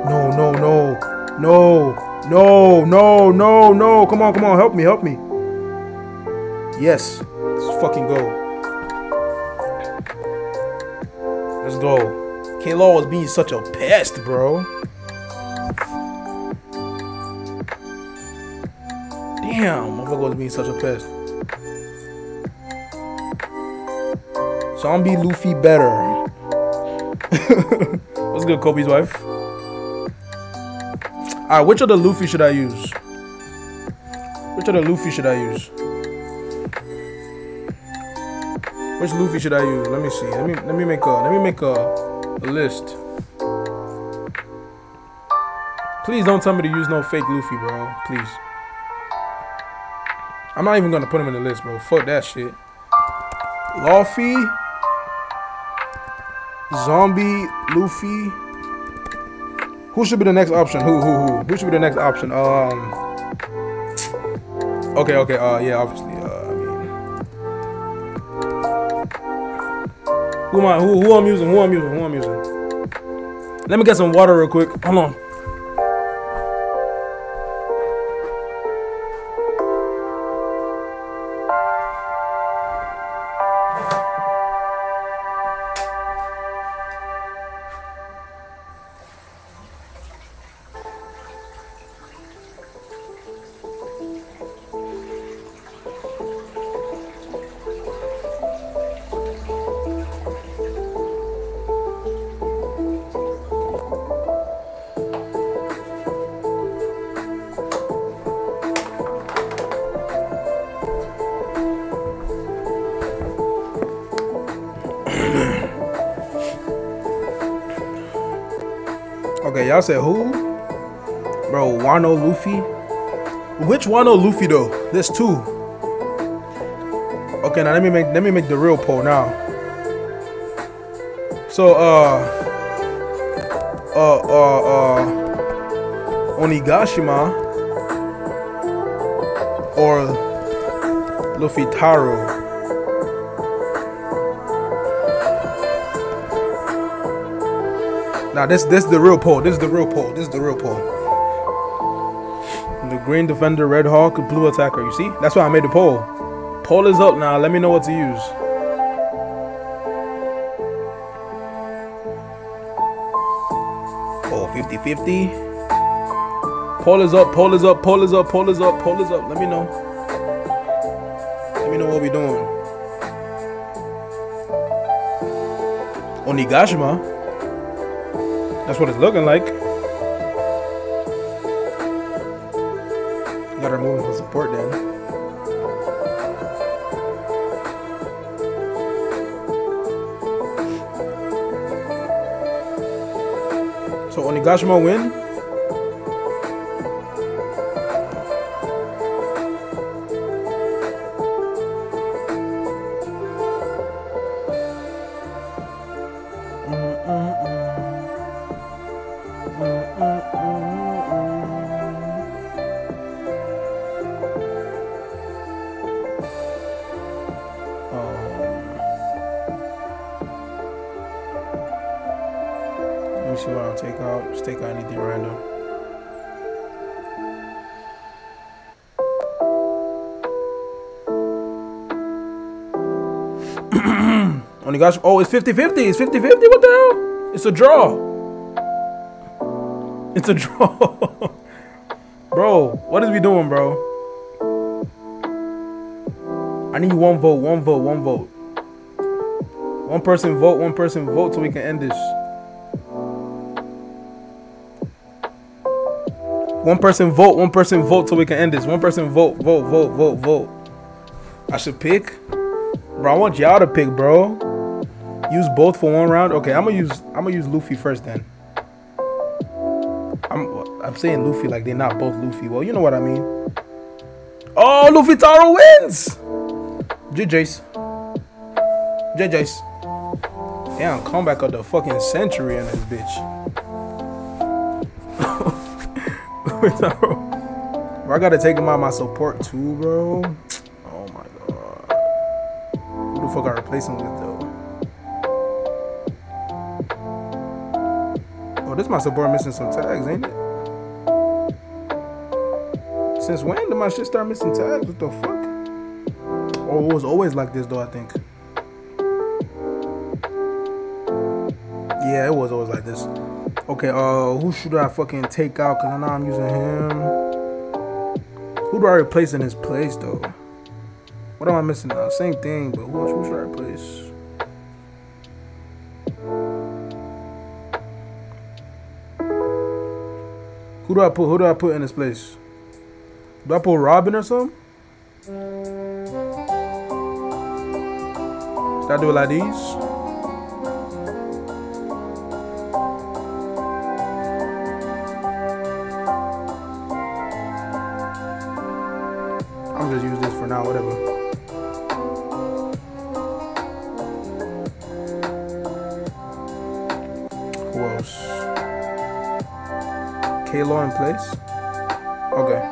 No, no, no. No. No, no, no, no. Come on, come on. Help me, help me. Yes. Let's fucking go. Let's go. K-Law was being such a pest, bro. Damn, motherfucker was being such a pest. Zombie Luffy better. What's good, Kobe's wife? Alright, which of the Luffy should I use? Which of the Luffy should I use? Which Luffy should I use? Let me see. Let me let me make a let me make a, a list. Please don't tell me to use no fake Luffy, bro. Please. I'm not even gonna put him in the list, bro. Fuck that shit. Luffy. Zombie Luffy. Who should be the next option? Who, who, who? Who should be the next option? Um. Okay, okay. Uh, yeah, obviously. Uh, I mean, who am I? Who, who I'm using? Who I'm using? Who I'm using? Let me get some water real quick. Hold on. Okay, y'all said who? Bro, Wano Luffy? Which Wano Luffy though? There's two. Okay, now let me make let me make the real poll now. So uh uh uh uh Onigashima or Luffy Taro. Now this this is the real poll. This is the real poll. This is the real poll. The green defender, red hawk, blue attacker. You see? That's why I made the poll. Poll is up now. Let me know what to use. Oh, 50-50. Poll is up, poll is up, poll is up, poll is up, poll is up. Let me know. Let me know what we're doing. Onigashima. That's what it's looking like. Got her moving the support then. So Onigashima win? Got oh, it's 50-50. It's 50-50. What the hell? It's a draw. It's a draw. bro, what is we doing, bro? I need one vote, one vote, one vote. One person vote, one person vote so we can end this. One person vote, one person vote so we can end this. One person vote, vote, vote, vote, vote. I should pick? Bro, I want y'all to pick, bro. Use both for one round. Okay, I'm gonna use I'm gonna use Luffy first then. I'm I'm saying Luffy like they're not both Luffy. Well, you know what I mean. Oh, Luffy Taro wins! JJ's. JJ's. Damn, comeback of the fucking century in this bitch. bro, I gotta take him out my support too, bro. Oh my god. Who the fuck I replace him with this my support missing some tags, ain't it? Since when did my shit start missing tags? What the fuck? Oh, it was always like this though, I think. Yeah, it was always like this. Okay, uh, who should I fucking take out? Cause I know I'm using him. Who do I replace in his place though? What am I missing now? Same thing, but who, who should I replace? Do I put? Who do I put in this place? Do I put Robin or something? I do it like these? Place? Okay.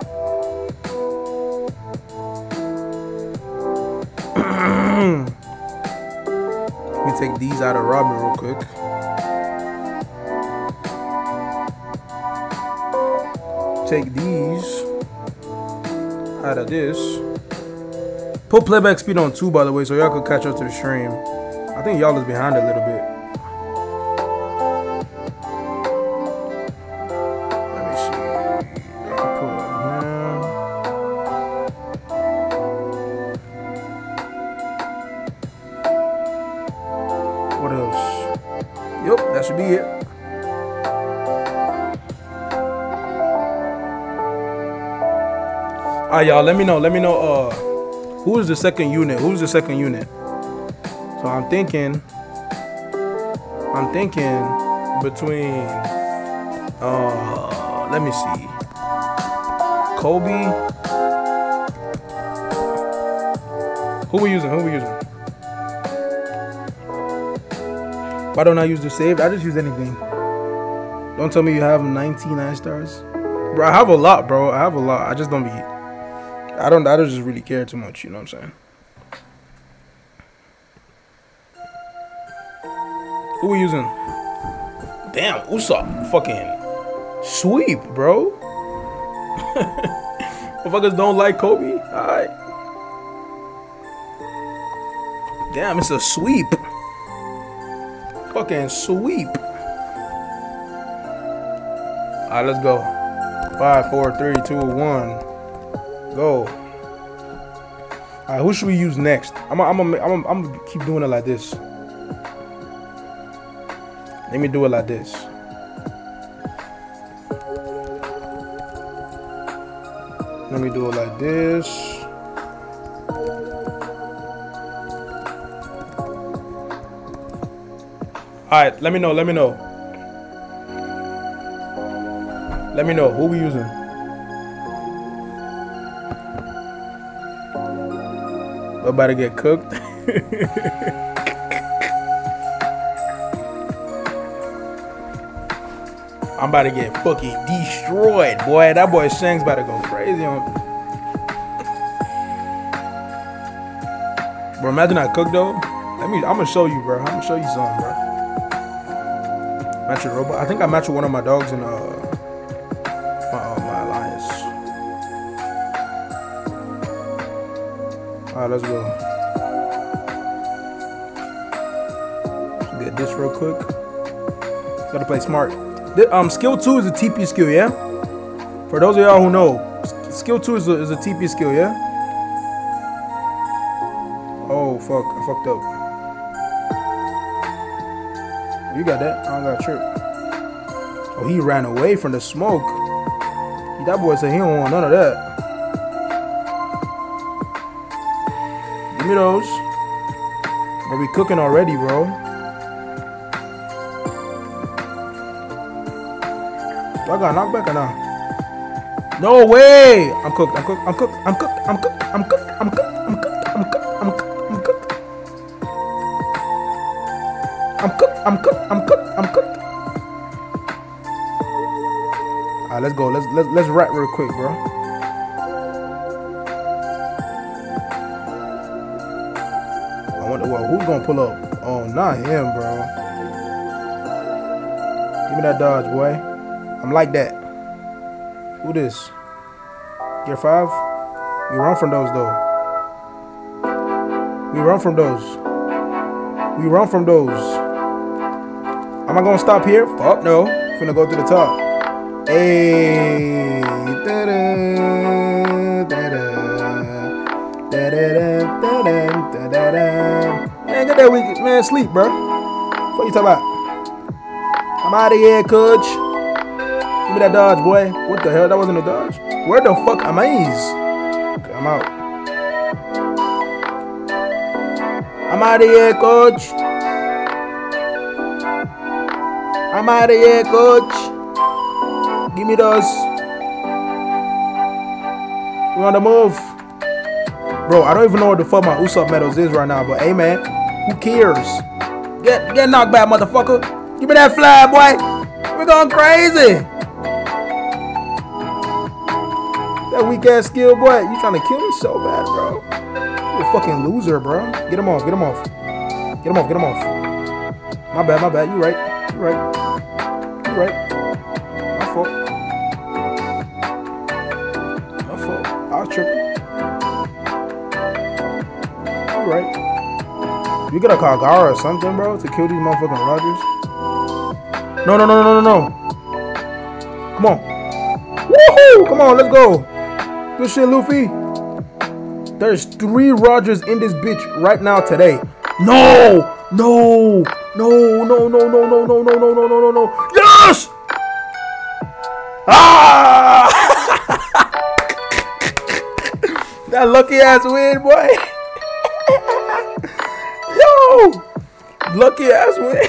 Let me take these out of Robin real quick. Take these out of this. Put playback speed on 2, by the way, so y'all could catch up to the stream. I think y'all is behind a little bit. Right, y'all. Let me know. Let me know. Uh, who is the second unit? Who's the second unit? So I'm thinking. I'm thinking between. Uh, let me see. Kobe. Who we using? Who we using? Why don't I use the saved? I just use anything. Don't tell me you have 99 stars. Bro, I have a lot, bro. I have a lot. I just don't be. I don't. I don't just really care too much. You know what I'm saying? Who we using? Damn, Usopp, fucking sweep, bro. Motherfuckers don't like Kobe. All right. Damn, it's a sweep. Fucking sweep. All right, let's go. Five, four, three, two, one. Go. All right, who should we use next? I'm gonna, I'm I'm I'm keep doing it like this. Let me do it like this. Let me do it like this. Alright, let me know, let me know. Let me know. Who we using? We're about to get cooked. I'm about to get fucking destroyed, boy. That boy Shang's about to go crazy on. Bro, imagine I cook though. Let me. I'm gonna show you, bro. I'm gonna show you something, bro. Match a robot. I think I matched with one of my dogs in uh All right, let's go. Get this real quick. Gotta play smart. The, um, skill two is a TP skill, yeah. For those of y'all who know, skill two is a, is a TP skill, yeah. Oh fuck, I fucked up. You got that? I don't got trip. Oh, he ran away from the smoke. That boy said he don't want none of that. Those. Are we cooking already, bro? I got knocked back or not? No way! I'm cooked. I'm cooked. I'm cooked. I'm cooked. I'm cooked. I'm cooked. I'm cooked. I'm cooked. I'm cooked. I'm cooked. I'm cooked. I'm cooked. I'm cooked. I'm cooked. I'm cooked. Alright, let's go. Let's let's let's rap real quick, bro. Gonna pull up? Oh, not him, bro. Give me that dodge, boy. I'm like that. Who this? Gear five? We run from those though. We run from those. We run from those. Am I gonna stop here? Fuck no. Finna go to the top. Hey. Get that week, man. Sleep, bro. What you talking about? I'm out of here, coach. Give me that dodge, boy. What the hell? That wasn't a dodge. Where the fuck am I? Okay, I'm out. I'm out of here, coach. I'm out of here, coach. Give me those. We on the move. Bro, I don't even know what the fuck my Usopp medals is right now, but hey man, who cares? Get get knocked back, motherfucker. Give me that flag, boy. We're going crazy. That weak ass skill, boy. You trying to kill me so bad, bro. You a fucking loser, bro. Get him off, get him off. Get him off, get him off. My bad, my bad. You right. You right. You right. You gotta Kalgara or something, bro, to kill these motherfucking Rogers. No, no, no, no, no, no. Come on. Woohoo! Come on, let's go. Good shit, Luffy. There's three Rogers in this bitch right now today. No! No! No, no, no, no, no, no, no, no, no, no, no, no. Yes! Ah! that lucky ass win, boy. Lucky ass win.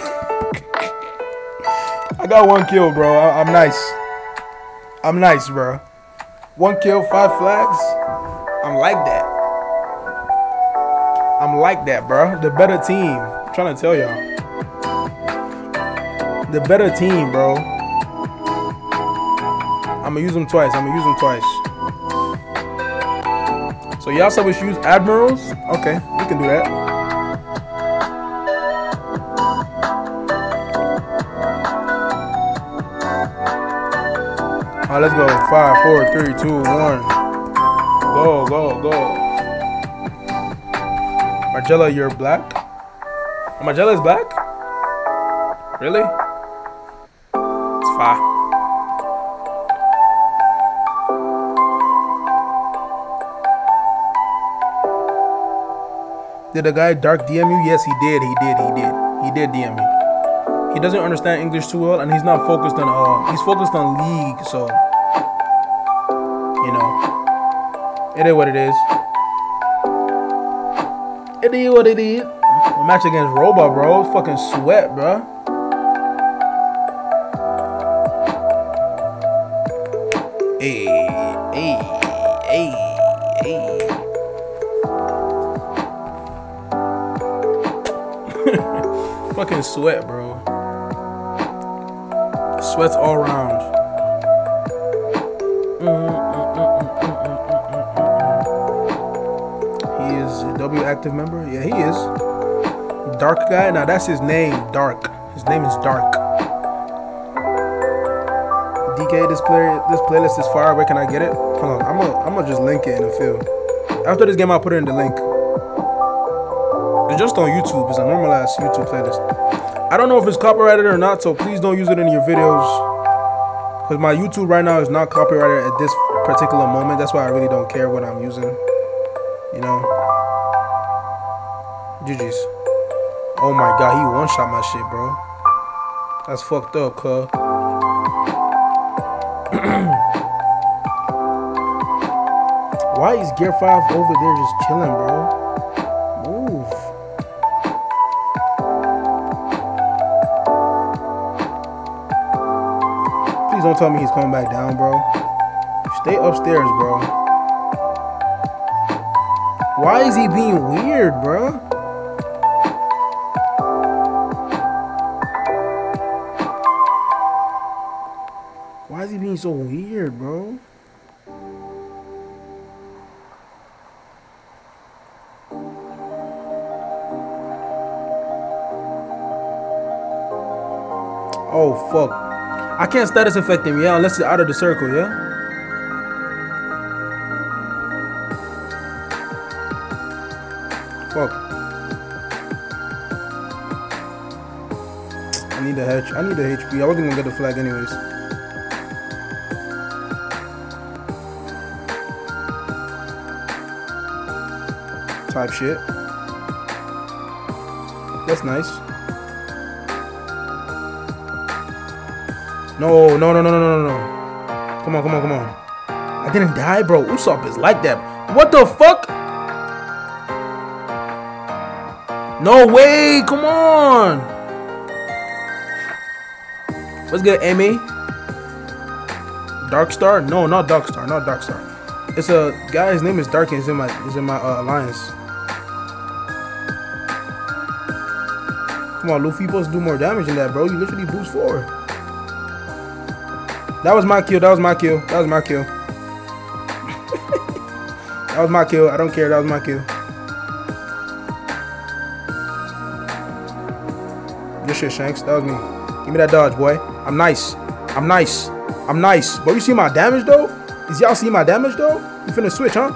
I got one kill, bro. I- I'm nice. I'm nice, bro. One kill, five flags. I'm like that. I'm like that, bro. The better team. I'm trying to tell y'all. The better team, bro. I'm gonna use them twice. I'm gonna use them twice. So y'all said we should use admirals? Okay, we can do that. All right, let's go. Five, four, three, two, one. Go, go, go. Margella, you're black? Margella is black? Really? It's fine. Did the guy dark DM you? Yes, he did. He did. He did. He did DM me. He doesn't understand English too well, and he's not focused on. Uh, he's focused on league, so you know. It is what it is. It is what it is. Match against Roba, bro. Fucking sweat, bro. Hey, hey, hey, hey. Fucking sweat, bro. Sweats all around. He is a W active member? Yeah, he is. Dark guy? Now that's his name, Dark. His name is Dark. DK, this player, this playlist is fire. Where can I get it? Hold on, I'm gonna, I'm gonna just link it in the field. After this game, I'll put it in the link. It's just on YouTube. It's a normal ass YouTube playlist. I don't know if it's copyrighted or not, so please don't use it in your videos. Because my YouTube right now is not copyrighted at this particular moment. That's why I really don't care what I'm using. You know? GG's. Oh my god, he one shot my shit, bro. That's fucked up, cuz. Why is Gear 5 over there just chilling, bro? Don't tell me he's coming back down, bro. Stay upstairs, bro. Why is he being weird, bro? Why is he being so weird, bro? Oh fuck. I can't status affect him, yeah, unless it's out of the circle, yeah? Fuck. I need the H I need the HP. I wasn't gonna get the flag anyways. Type shit. That's nice. No, no, no, no, no, no, no. Come on, come on, come on. I didn't die, bro. Usopp is like that. What the fuck? No way. Come on. What's good, Amy? Dark Star? No, not Dark Star. Not Dark Star. It's a guy. His name is Dark. And he's in my. He's in my uh, alliance. Come on, Luffy supposed to do more damage than that, bro. You literally boost forward. That was my kill. That was my kill. That was my kill. that was my kill. I don't care. That was my kill. Good shit, Shanks. That was me. Give me that dodge, boy. I'm nice. I'm nice. I'm nice. But you see my damage, though? Is y'all see my damage, though? You finna switch, huh?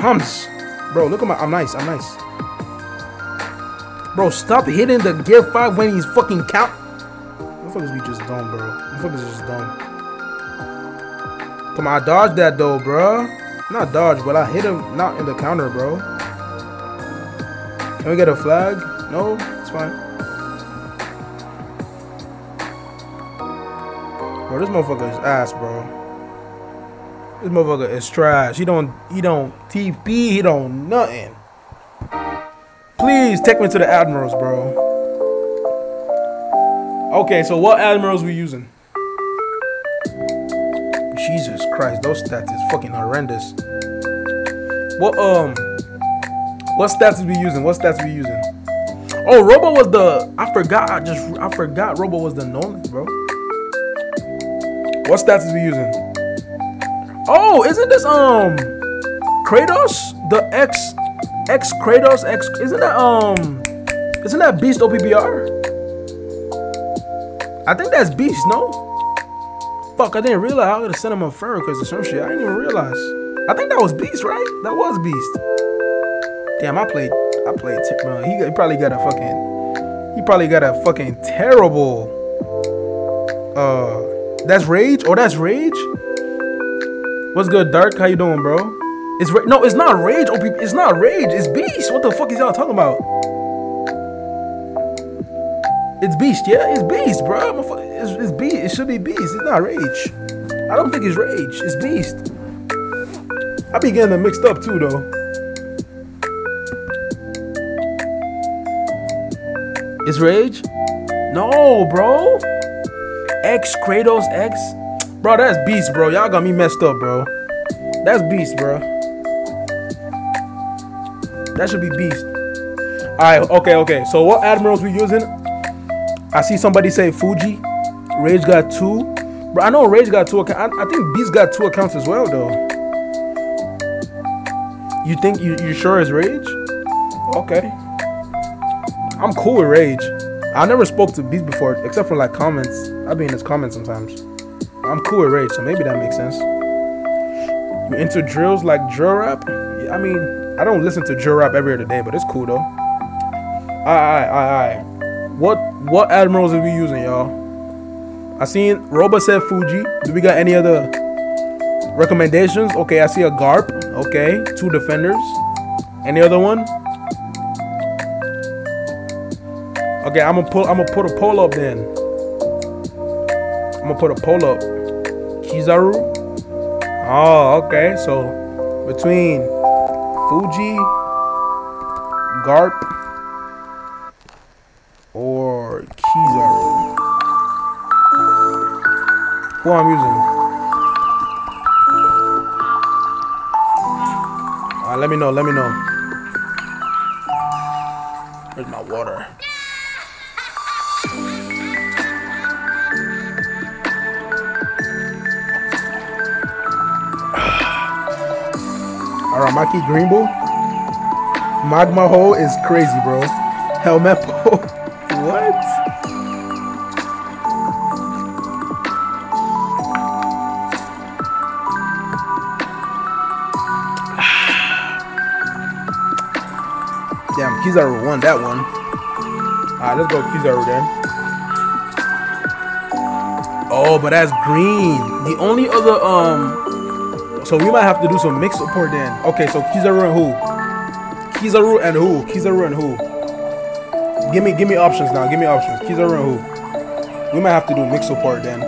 Hums. Bro, look at my... I'm nice. I'm nice. Bro, stop hitting the gear 5 when he's fucking count... Motherfuckers be just dumb, bro. Motherfuckers just dumb. Come on, I dodged that though, bro. Not dodge, but I hit him not in the counter, bro. Can we get a flag? No, it's fine. Bro, this motherfucker is ass, bro. This motherfucker is trash. He don't, he don't TP, he don't nothing. Please take me to the admirals, bro. Okay, so what admirals we using? Jesus Christ, those stats is fucking horrendous. What um what stats is we using? What stats we using? Oh, Robo was the I forgot. I just I forgot Robo was the Noland, bro. What stats is we using? Oh, isn't this um Kratos? The X X Kratos X isn't that um isn't that Beast OPBR? I think that's Beast, no? Fuck, I didn't realize I would have sent him a fur because of some shit. I didn't even realize. I think that was Beast, right? That was Beast. Damn, I played. I played. Bro, he, he probably got a fucking. He probably got a fucking terrible. Uh, that's Rage. Oh, that's Rage. What's good, Dark? How you doing, bro? It's no, it's not Rage. Oh, it's not Rage. It's Beast. What the fuck is y'all talking about? It's Beast, yeah? It's Beast, bro. It's, it's Beast. It should be Beast. It's not Rage. I don't think it's Rage. It's Beast. I be getting them mixed up too, though. Is Rage? No, bro. X Kratos X. Bro, that's Beast, bro. Y'all got me messed up, bro. That's Beast, bro. That should be Beast. All right, okay, okay. So what admirals we using? I see somebody say Fuji. Rage got two. Bro, I know Rage got two accounts. I, I think Beast got two accounts as well, though. You think you you sure it's Rage? Okay. I'm cool with Rage. I never spoke to Beast before, except for like comments. I'll be in his comments sometimes. I'm cool with Rage, so maybe that makes sense. You into drills like drill rap? Yeah, I mean, I don't listen to drill rap every other day, but it's cool though. Alright, alright, alright. What what admirals are we using, y'all? I seen Roba said Fuji. Do we got any other recommendations? Okay, I see a Garp. Okay, two defenders. Any other one? Okay, I'm gonna put I'm gonna put a poll up then. I'm gonna put a poll up. Kizaru. Oh, okay. So between Fuji, Garp, Who I'm using? Alright, let me know, let me know. Where's my water? Aramaki Green Bull. Magma Hole is crazy, bro. Helmeppo. Kizaru won that one. Alright, let's go Kizaru then. Oh, but that's green. The only other um so we might have to do some mix support then. Okay, so Kizaru and who? Kizaru and who? Kizaru and who? Give me give me options now. Give me options. Kizaru and who? We might have to do mix support then.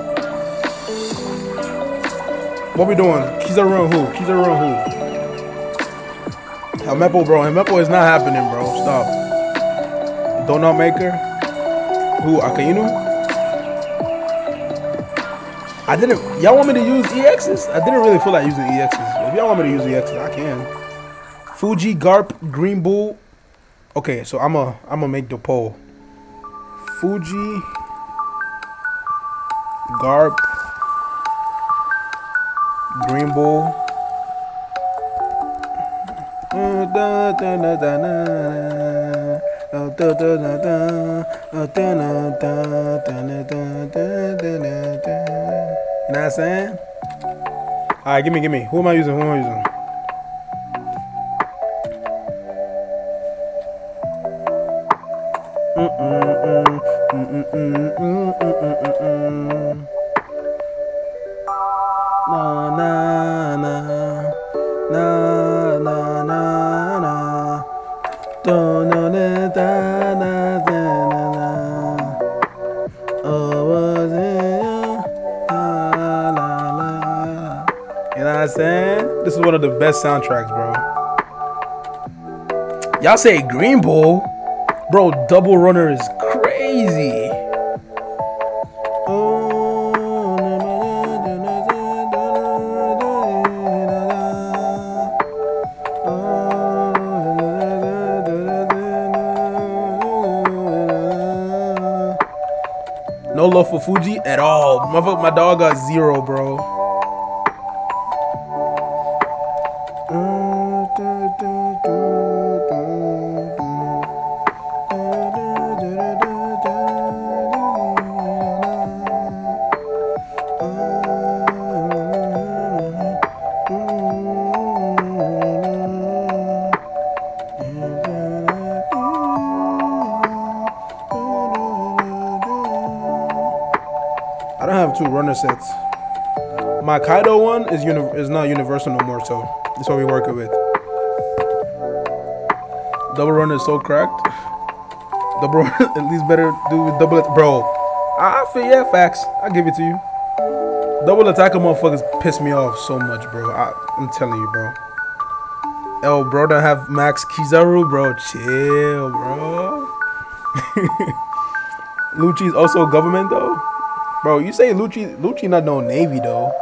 What we doing? Kizaru and who? Kizaru and who? Helmeppo, bro. Helmeppo is not happening, bro. Stop. Donut maker. Who? Akainu? I didn't. Y'all want me to use EXs? I didn't really feel like using EXs. If y'all want me to use EXs, I can. Fuji, Garp, Green Bull. Okay, so I'm going a I'm gonna make the poll. Fuji, Garp, Green Bull. You know what I'm saying? Alright, give me, give me. Who am I using? Who am I using? Na of the best soundtracks, bro. Y'all say Green Bull? Bro, Double Runner is crazy. No love for Fuji at all. My dog got zero, bro. Sets. My Kaido one is is not universal no more, so that's what we work with. Double run is so cracked. Double runner at least better do with double it, bro. I, feel yeah, facts. I give it to you. Double attacker motherfuckers piss me off so much, bro. I, I'm telling you, bro. El bro don't have Max Kizaru, bro. Chill, bro. Lucci's also government though. Bro, you say Lucci Lucci not no Navy though.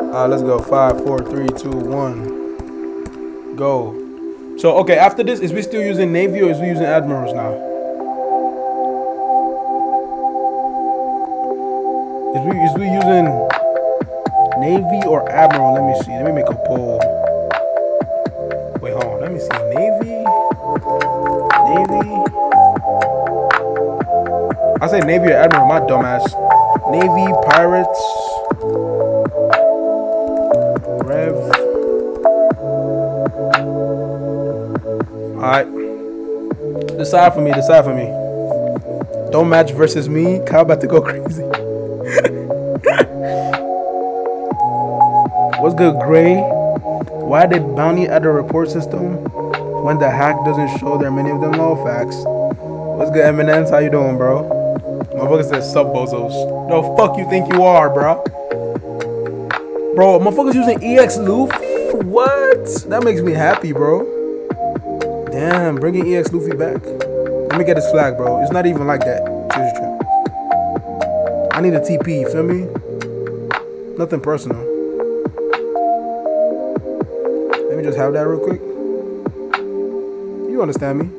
Alright, let's go. Five, four, three, two, one. Go. So okay, after this, is we still using Navy or is we using Admirals now? Is we is we using Navy or Admiral? Let me see. Let me make a poll. Wait, hold on. Let me see. Navy. Navy. I say Navy or Admiral, my dumbass. Navy, Pirates. Rev. Alright. Decide for me, decide for me. Don't match versus me. Kyle about to go crazy. What's good, Gray? Why did Bounty add a report system when the hack doesn't show there are many of them low facts? What's good, Eminence? How you doing, bro? Motherfucker says sub bozos. No, fuck you think you are, bro? Bro, motherfuckers using EX Luffy? What? That makes me happy, bro. Damn, bringing EX Luffy back. Let me get his flag, bro. It's not even like that. I need a TP, you feel me? Nothing personal. Let me just have that real quick. You understand me?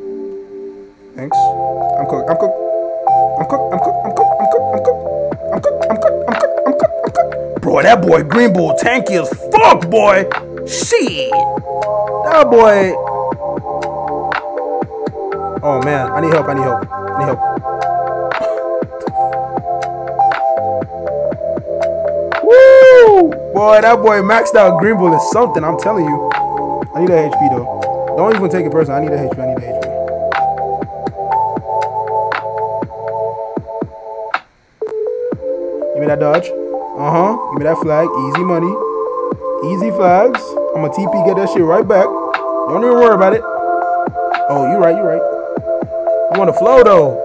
That boy Green Bull tanky as fuck, boy. Shit. That boy. Oh man, I need help. I need help. I need help. Woo! Boy, that boy maxed out Green Bull is something. I'm telling you. I need a HP though. Don't even take it personal. I need a HP. I need a HP. Give me that dodge. Uh huh. Me that flag. Easy money. Easy flags. I'm a TP get that shit right back. Don't even worry about it. Oh, you right. You right. You want to flow though?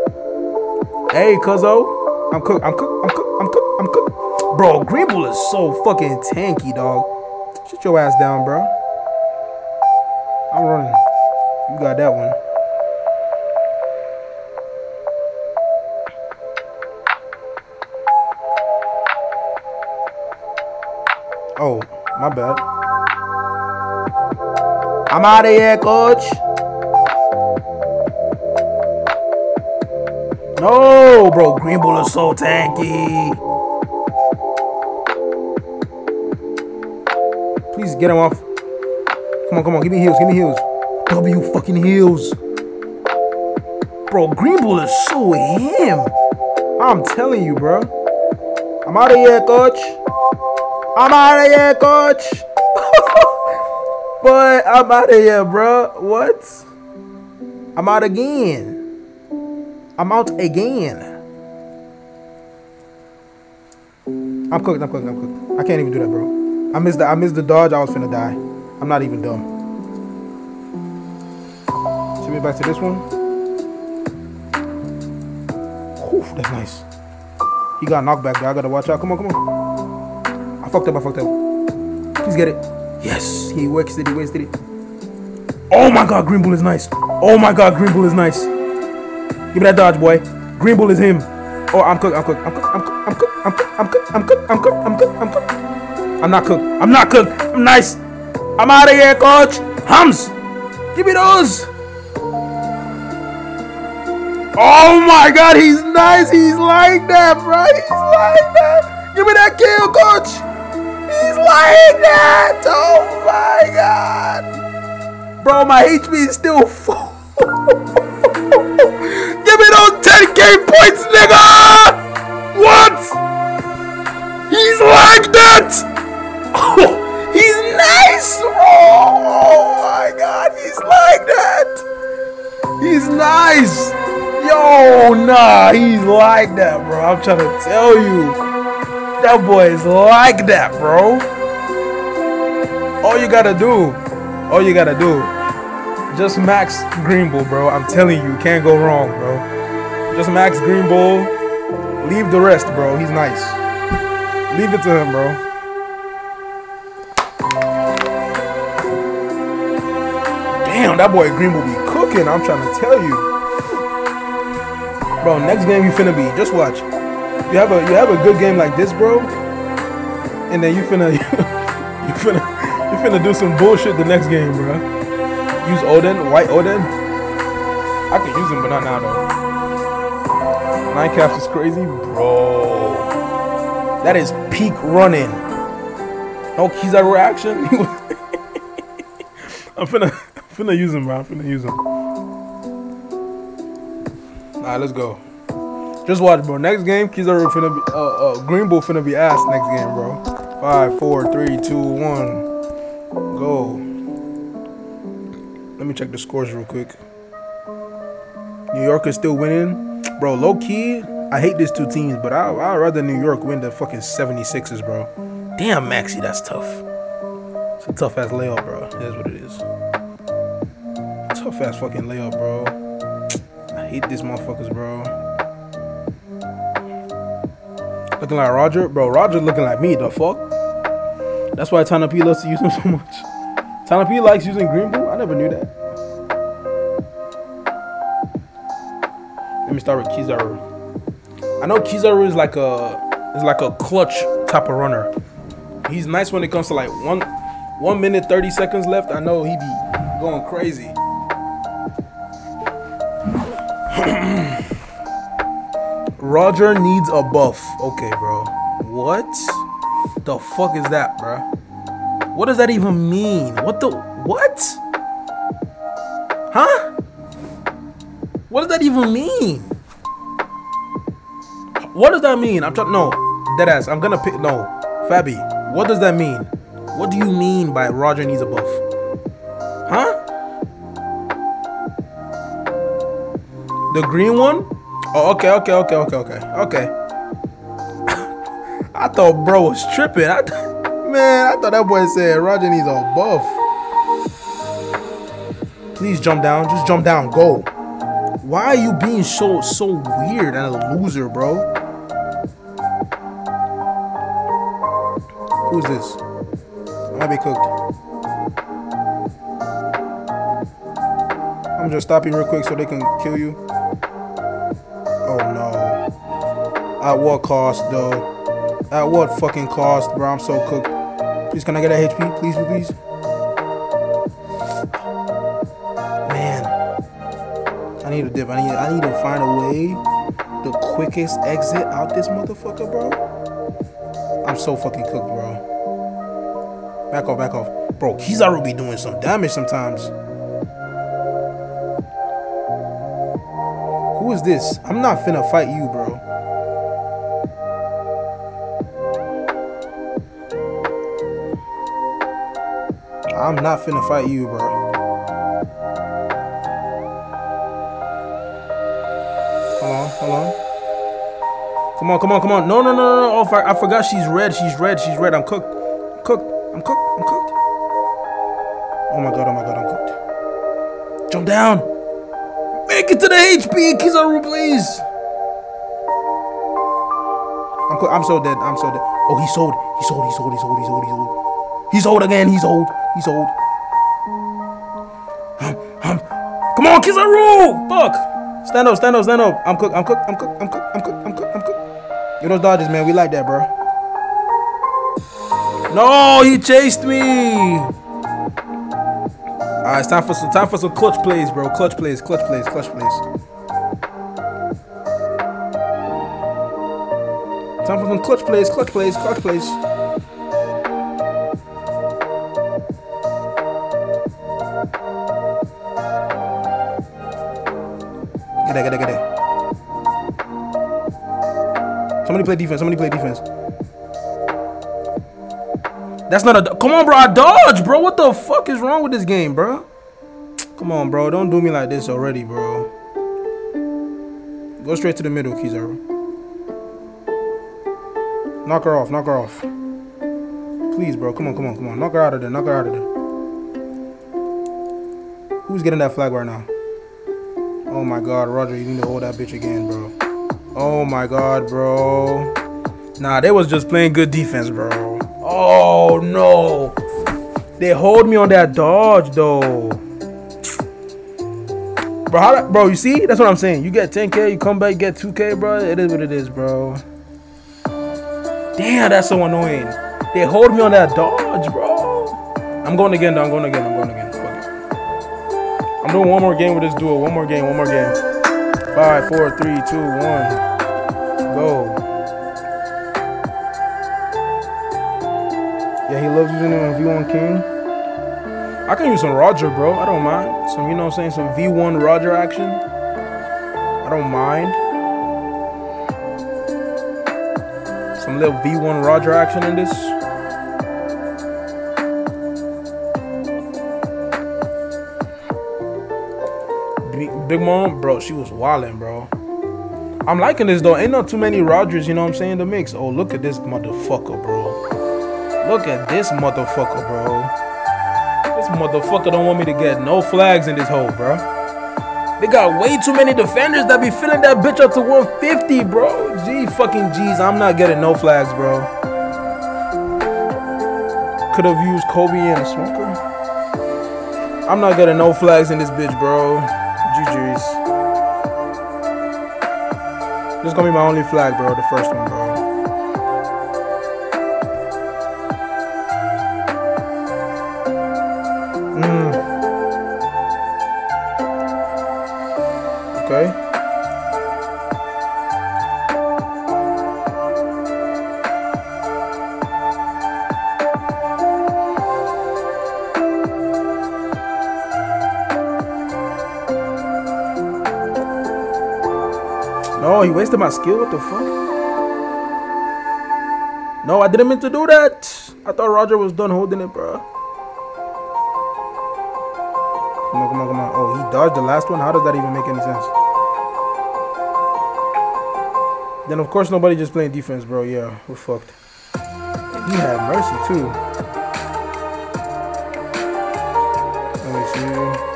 Hey, cuzzo. I'm cooked. I'm cooked. I'm cooked. I'm cooked. I'm cooked. Bro, Green Bull is so fucking tanky, dog. Shut your ass down, bro. I'm running. You got that one. Oh, my bad. I'm out of here, coach. No, bro. Green Bull is so tanky. Please get him off. Come on, come on. Give me heels. Give me heals. W fucking heels. Bro, Green Bull is so him. I'm telling you, bro. I'm out of here, coach. I'm out of here, coach. Boy, I'm out of here, bro. What? I'm out again. I'm out again. I'm cooked. I'm cooked. I'm cooked. I can't even do that, bro. I missed the. I missed the dodge. I was finna die. I'm not even dumb. Send me back to this one. Whew, that's nice. He got knocked back, though. I gotta watch out. Come on, come on. Fucked up. I fucked up. Please get it. Yes, he it. He wasted it. Oh my God, Green Bull is nice. Oh my God, Green Bull is nice. Give me that dodge, boy. Green Bull is him. Oh, I'm cooked. I'm cooked. I'm cooked. I'm cooked. I'm cooked. I'm cooked. I'm cooked. I'm cooked. I'm cooked. I'm cooked. I'm not cooked. I'm not cooked. I'm nice. I'm out of here, coach. Hums. Give me those. Oh my God, he's nice. He's like that, bro. He's like that. Give me that kill, coach. Like that. Oh my God. Bro, my HP is still full. Give me those 10k points, nigga! What? He's like that! Oh, he's nice! Oh, my god, he's like that! He's nice! Yo, nah, he's like that, bro. I'm trying to tell you. That boy is like that, bro. All you gotta do, all you gotta do just max Green Bull, bro. I'm telling you, can't go wrong, bro. Just max Green Bull. Leave the rest, bro. He's nice. Leave it to him, bro. Damn, that boy Green will be cooking. I'm trying to tell you, bro. Next game you finna be. Just watch. You have a you have a good game like this, bro, and then you finna you finna you finna do some bullshit the next game, bro. Use Oden, White Oden. I could use him, but not now though. Nine caps is crazy, bro. That is peak running. No Kizaru reaction. I'm finna, I'm finna use him, bro. I'm finna use him. Alright, let's go. Just watch, bro. Next game, Kizaru finna be, uh, uh, Green Bull finna be ass next game, bro. Five, four, three, two, one, go. Let me check the scores real quick. New York is still winning. Bro, low key, I hate these two teams, but I, I'd rather New York win the fucking 76ers, bro. Damn, Maxey, that's tough. It's a tough ass layup, bro. That's what it is. Tough ass fucking layup, bro. I hate these motherfuckers, bro. Looking like Roger, bro. Roger looking like me. The fuck? That's why Tana P loves to use him so much. Tana P likes using Green Bull. I never knew that. Let me start with Kizaru. I know Kizaru is like a is like a clutch type of runner. He's nice when it comes to like one one minute thirty seconds left. I know he be going crazy. Roger needs a buff. Okay, bro. What the fuck is that, bro? What does that even mean? What the what? Huh? What does that even mean? What does that mean? I'm trying no, dead ass. I'm gonna pick no, Fabi. What does that mean? What do you mean by Roger needs a buff? Huh? The green one? Oh, okay, okay, okay, okay, okay, okay. I thought bro was tripping. I, man, I thought that boy said Roger needs a buff. Please jump down. Just jump down. Go. Why are you being so so weird and a loser, bro? Who's this? I might be cooked. I'm just stopping real quick so they can kill you. Oh no. At what cost though? At what fucking cost, bro? I'm so cooked. Please, can I get a HP? Please, please. Man. I need a dip. I need I need to find a way the quickest exit out this motherfucker, bro. I'm so fucking cooked, bro. Back off, back off. Bro, he's already doing some damage sometimes. Who is this? I'm not finna fight you, bro. I'm not finna fight you, bro. Hold on, hold on. Come on, come on, come on. No, no, no, no, no. Oh, I forgot she's red. She's red. She's red. I'm cooked. I'm cooked. I'm cooked. I'm cooked. Oh my god, oh my god, I'm cooked. Jump down. Make it to the HP, Kizaru, please. I'm. I'm so dead. I'm so dead. Oh, he's sold. He's sold. He's sold. He's sold. He's sold. He's sold. He's old again. He's old. He's old. Um, um, come on, Kizaru! Fuck! Stand up, stand up, stand up. I'm cooked. I'm cooked. I'm cooked. I'm cooked. I'm cooked. I'm cooked. I'm cooked. You know Dodgers, man. We like that, bro. No, he chased me. All right, it's time for some time for some clutch plays, bro. Clutch plays, clutch plays, clutch plays. Time for some clutch plays, clutch plays, clutch plays. Somebody play defense. Somebody play defense. That's not a. Come on, bro. I dodge, bro. What the fuck is wrong with this game, bro? Come on, bro. Don't do me like this already, bro. Go straight to the middle, Kizaru. Knock her off. Knock her off. Please, bro. Come on, come on, come on. Knock her out of there. Knock her out of there. Who's getting that flag right now? Oh my god, Roger, you need to hold that bitch again, bro. Oh my god, bro. Nah, they was just playing good defense, bro. Oh no. They hold me on that dodge though. bro. How bro, you see? That's what I'm saying. You get 10K, you come back, you get 2K, bro. It is what it is, bro. Damn, that's so annoying. They hold me on that dodge, bro. I'm going again, though. I'm going again. I'm going again. I'm doing one more game with this duo. One more game. One more game. Five, four, three, two, one. Yeah, he loves using it on V1 King. I can use some Roger, bro. I don't mind. Some, you know what I'm saying? Some V1 Roger action. I don't mind. Some little V1 Roger action in this. Big Mom, bro, she was wildin', bro. I'm liking this though. Ain't not too many Rogers, you know what I'm saying? The mix. Oh, look at this motherfucker, bro. Look at this motherfucker, bro. This motherfucker don't want me to get no flags in this hole, bro. They got way too many defenders that be filling that bitch up to 150, bro. Gee, fucking G's. I'm not getting no flags, bro. Could have used Kobe and a smoker. I'm not getting no flags in this bitch, bro. GG's. This is gonna be my only flag, bro. The first one, bro. My skill? What the fuck? No, I didn't mean to do that. I thought Roger was done holding it, bro. Come on, come on, come on. Oh, he dodged the last one? How does that even make any sense? Then, of course, nobody just playing defense, bro. Yeah, we're fucked. He had mercy, too. Let me see.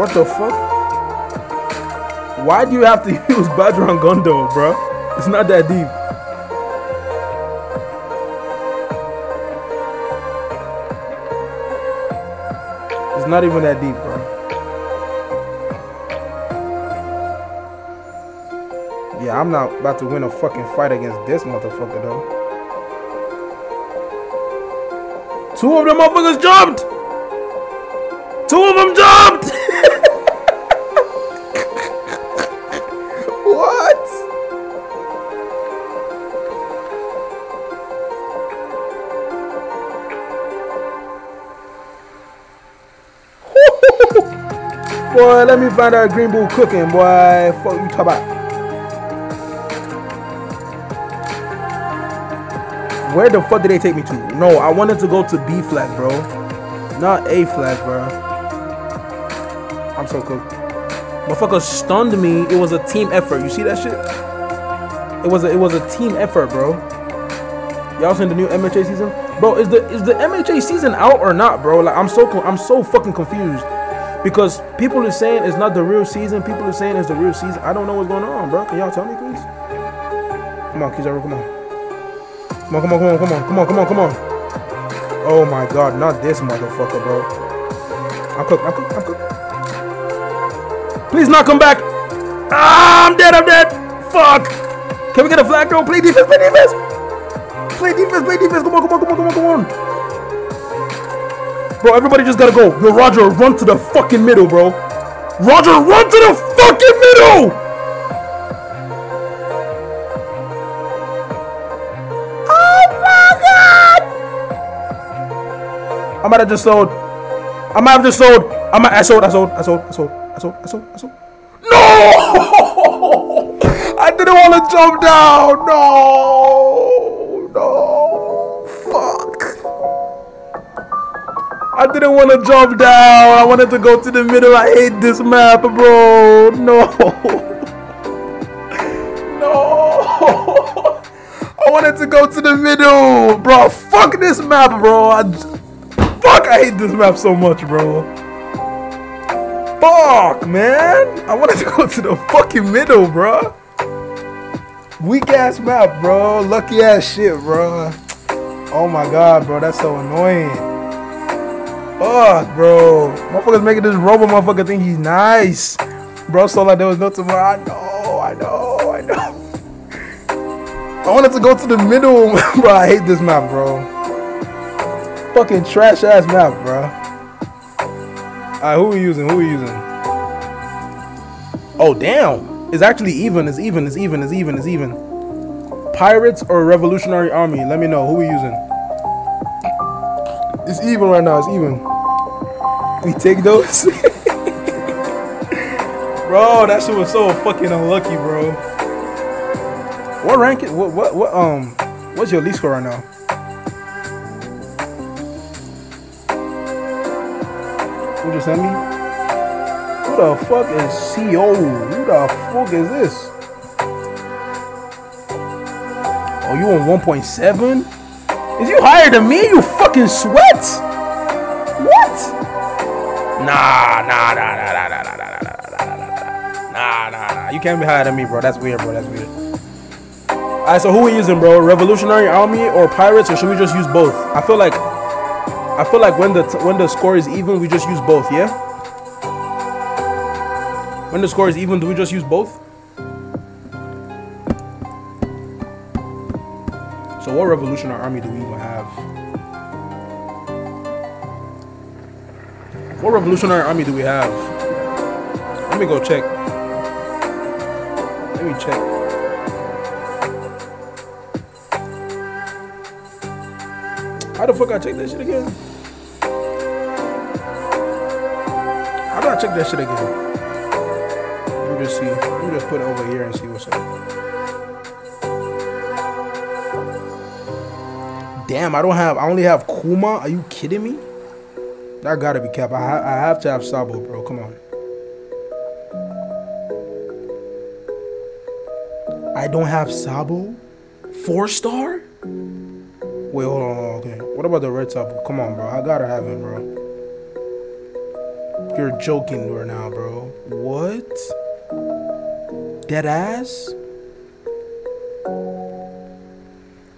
What the fuck? Why do you have to use Badran Gondo, bro? It's not that deep. It's not even that deep, bro. Yeah, I'm not about to win a fucking fight against this motherfucker, though. Two of them motherfuckers jumped! Boy, let me find out Green Bull cooking, boy. Fuck you talk about. Where the fuck did they take me to? No, I wanted to go to B flat, bro. Not A flat, bro. I'm so cooked. Motherfucker stunned me. It was a team effort. You see that shit? It was a, it was a team effort, bro. Y'all seen the new MHA season? Bro, is the is the MHA season out or not, bro? Like I'm so I'm so fucking confused. Because people are saying it's not the real season. People are saying it's the real season. I don't know what's going on, bro. Can y'all tell me, please? Come on, Kizaru, come on. Come on, come on, come on, come on, come on, come on, come on. Oh my god, not this motherfucker, bro. I'm cooked, I'm cooked, I'm cooked. Please not come back. Ah, I'm dead. I'm dead. Fuck. Can we get a flag though? Play defense. Play defense. Play defense. Play defense. Come on. Come on. Come on. Come on. Come on. Bro, everybody just gotta go. Yo, Roger, run to the fucking middle, bro. Roger, run to the fucking middle. Oh my god. I might have just sold. I might have just sold. I might. I sold. I sold. I sold. I sold. I saw, I saw, I saw. No! I didn't want to jump down. No, I didn't want to jump down. I wanted to go to the middle. I hate this map, bro. No. No. I wanted to go to the middle, bro. Fuck this map, bro. I, fuck, I hate this map so much, bro. Fuck, man. I wanted to go to the fucking middle, bro. Weak ass map, bro. Lucky ass shit, bro. Oh my god, bro. That's so annoying. Fuck, bro. Motherfuckers making this robot motherfucker think he's nice. Bro, so like there was no tomorrow. I know, I know, I know. I wanted to go to the middle, bro. I hate this map, bro. Fucking trash ass map, bro. Alright, who we using? Who we using? Oh, damn. It's actually even. It's even. It's even. It's even. It's even. Pirates or Revolutionary Army? Let me know. Who we using? It's even right now. It's even. We take those. bro, that shit was so fucking unlucky, bro. What rank? What? What? What? Um. What's your least score right now? Who just sent me? Who the fuck is CO? Who the fuck is this? Oh, you on 1.7? Is you higher than me? You fucking sweat? Nah, nah, nah, nah, nah, nah, nah, nah, nah, nah, nah, nah, nah, nah. You can't be higher than me, bro. That's weird, bro. That's weird. Alright, so who we using, bro? Revolutionary Army or Pirates, or should we just use both? I feel like I feel like when the when the score is even, we just use both, yeah? When the score is even, do we just use both? So what revolutionary army do we even have? What revolutionary army do we have? Let me go check. Let me check. How the fuck I check that shit again? How do I check that shit again? Let me just see. Let me just put it over here and see what's up. Damn, I don't have. I only have Kuma. Are you kidding me? That gotta be cap. I, ha I have to have Sabo, bro. Come on. I don't have Sabo. Four star. Wait, hold on. Okay. What about the red Sabo? Come on, bro. I gotta have him, bro. You're joking right now, bro. What? Dead ass?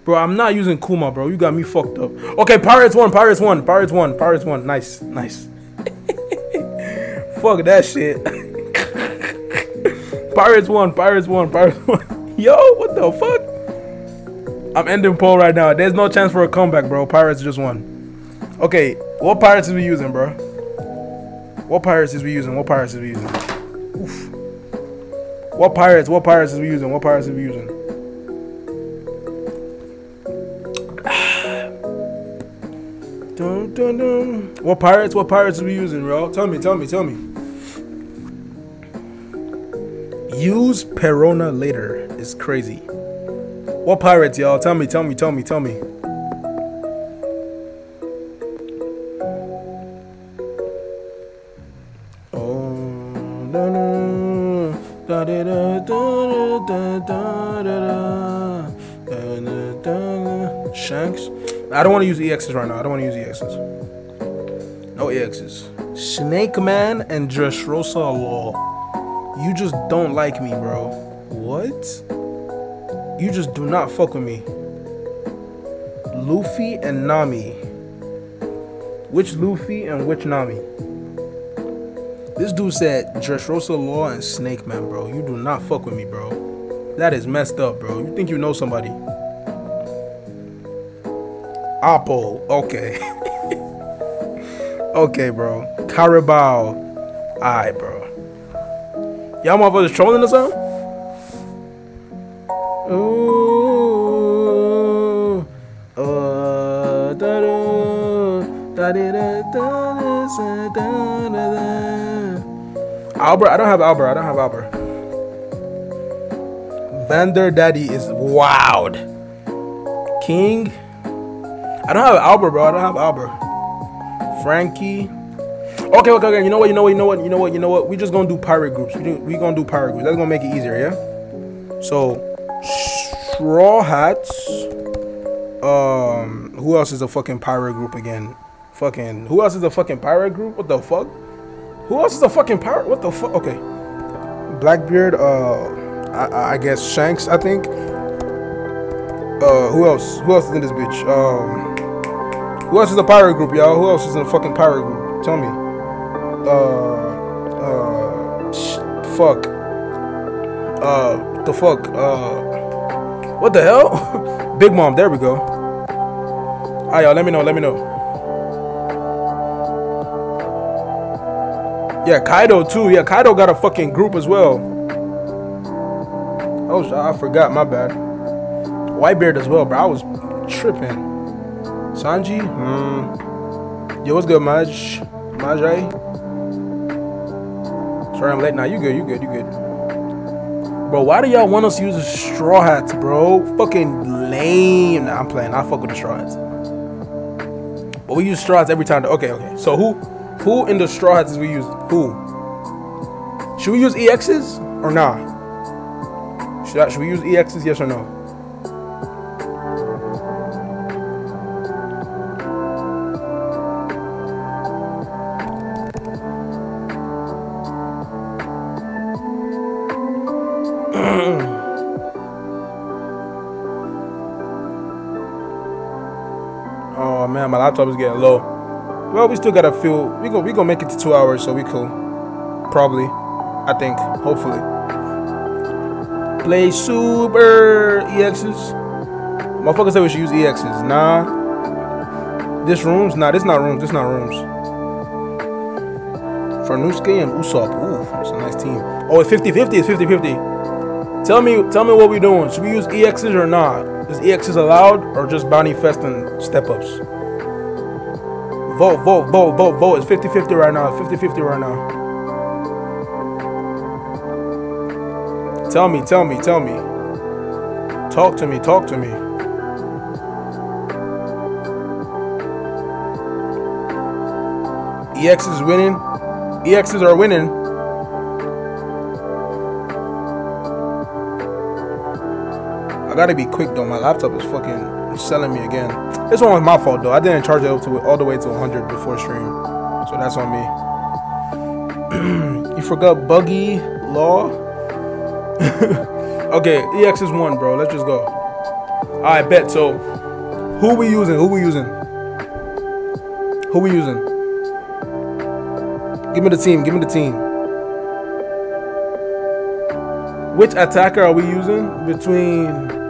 Bro, I'm not using Kuma, bro. You got me fucked up. Okay, Pirates 1, Pirates 1, Pirates 1, Pirates 1. Nice, nice. Fuck that shit. Pirates 1, Pirates 1, Pirates 1. Yo, what the fuck? I'm ending poll right now. There's no chance for a comeback, bro. Pirates just won. Okay, what pirates is we using, bro? What pirates is we using? What pirates is we using? Oof. What pirates? What pirates is we using? What pirates is we using? Dun, dun. What pirates? What pirates is we using, bro? Tell me, tell me, tell me. Use Perona later. It's crazy. What pirates, y'all? Tell me, tell me, tell me, tell me. I don't want to use EXs right now. I don't want to use EXs. No EXs. Snake Man and Dressrosa Law. You just don't like me, bro. What? You just do not fuck with me. Luffy and Nami. Which Luffy and which Nami? This dude said Dressrosa Law and Snake Man, bro. You do not fuck with me, bro. That is messed up, bro. You think you know somebody. Apple. Okay. okay, bro. Caribou. Alright, bro. Y'all motherfuckers trolling or something? Ooh. Uh, da da da da da da da Albert, I don't have Albert. I don't have Albert. Vander Daddy is wild. King. I don't have Albert, bro. I don't have Albert. Franky. Okay, okay, okay. You know what? You know what? You know what? You know what? You know what? We just gonna do pirate groups. We we gonna do pirate groups. That's gonna make it easier, yeah. So, Straw Hats. Um, who else is a fucking pirate group again? Fucking who else is a fucking pirate group? What the fuck? Who Who else is a fucking pirate? What the fuck? Okay. Blackbeard, uh, I, I guess Shanks, I think. Uh, who else? Who else is in this bitch? Um, who else is a pirate group, y'all? Who else is in a fucking pirate group? Tell me. Uh, uh, fuck. Uh, the fuck? Uh, what the hell? Big Mom. There we go. Alright, y'all. Let me know. Let me know. Yeah, Kaido too. Yeah, Kaido got a fucking group as well. Oh, I forgot. My bad. Whitebeard as well, bro. I was tripping. Sanji? Hmm. Yo, what's good, Maj? Majai? Sorry, I'm late now. You good, you good, you good. Bro, why do y'all want us to use straw hats, bro? Fucking lame. Nah, I'm playing. I fuck with the straw hats. But we use straw hats every time. Okay, okay. So who who in the straw hats is we use? Who? Should we use EXs or nah? Should, I, should we use EXs, yes or no? Laptop is getting low. Well, we still got a few. We go. We gonna make it to two hours, so we cool. Probably. I think. Hopefully. Play super EXs. Motherfuckers say we should use EXs. Nah. This rooms? Nah, this not rooms. This not rooms. Fernuske and Usopp. Ooh, that's a nice team. Oh, it's 50-50. It's 50-50. Tell me, tell me what we doing. Should we use EXs or not? Is EXs allowed or just bounty fest and step ups? Vote, vote, vote, vote, vote. It's 50-50 right now. 50-50 right now. Tell me, tell me, tell me. Talk to me, talk to me. EX is winning. EXs are winning. I gotta be quick though. My laptop is fucking selling me again. This one was my fault though. I didn't charge it up to all the way to 100 before stream, so that's on me. you forgot Buggy Law. okay, EX is one, bro. Let's just go. Right, bet. So, who we using? Who we using? Who we using? Give me the team. Give me the team. Which attacker are we using between?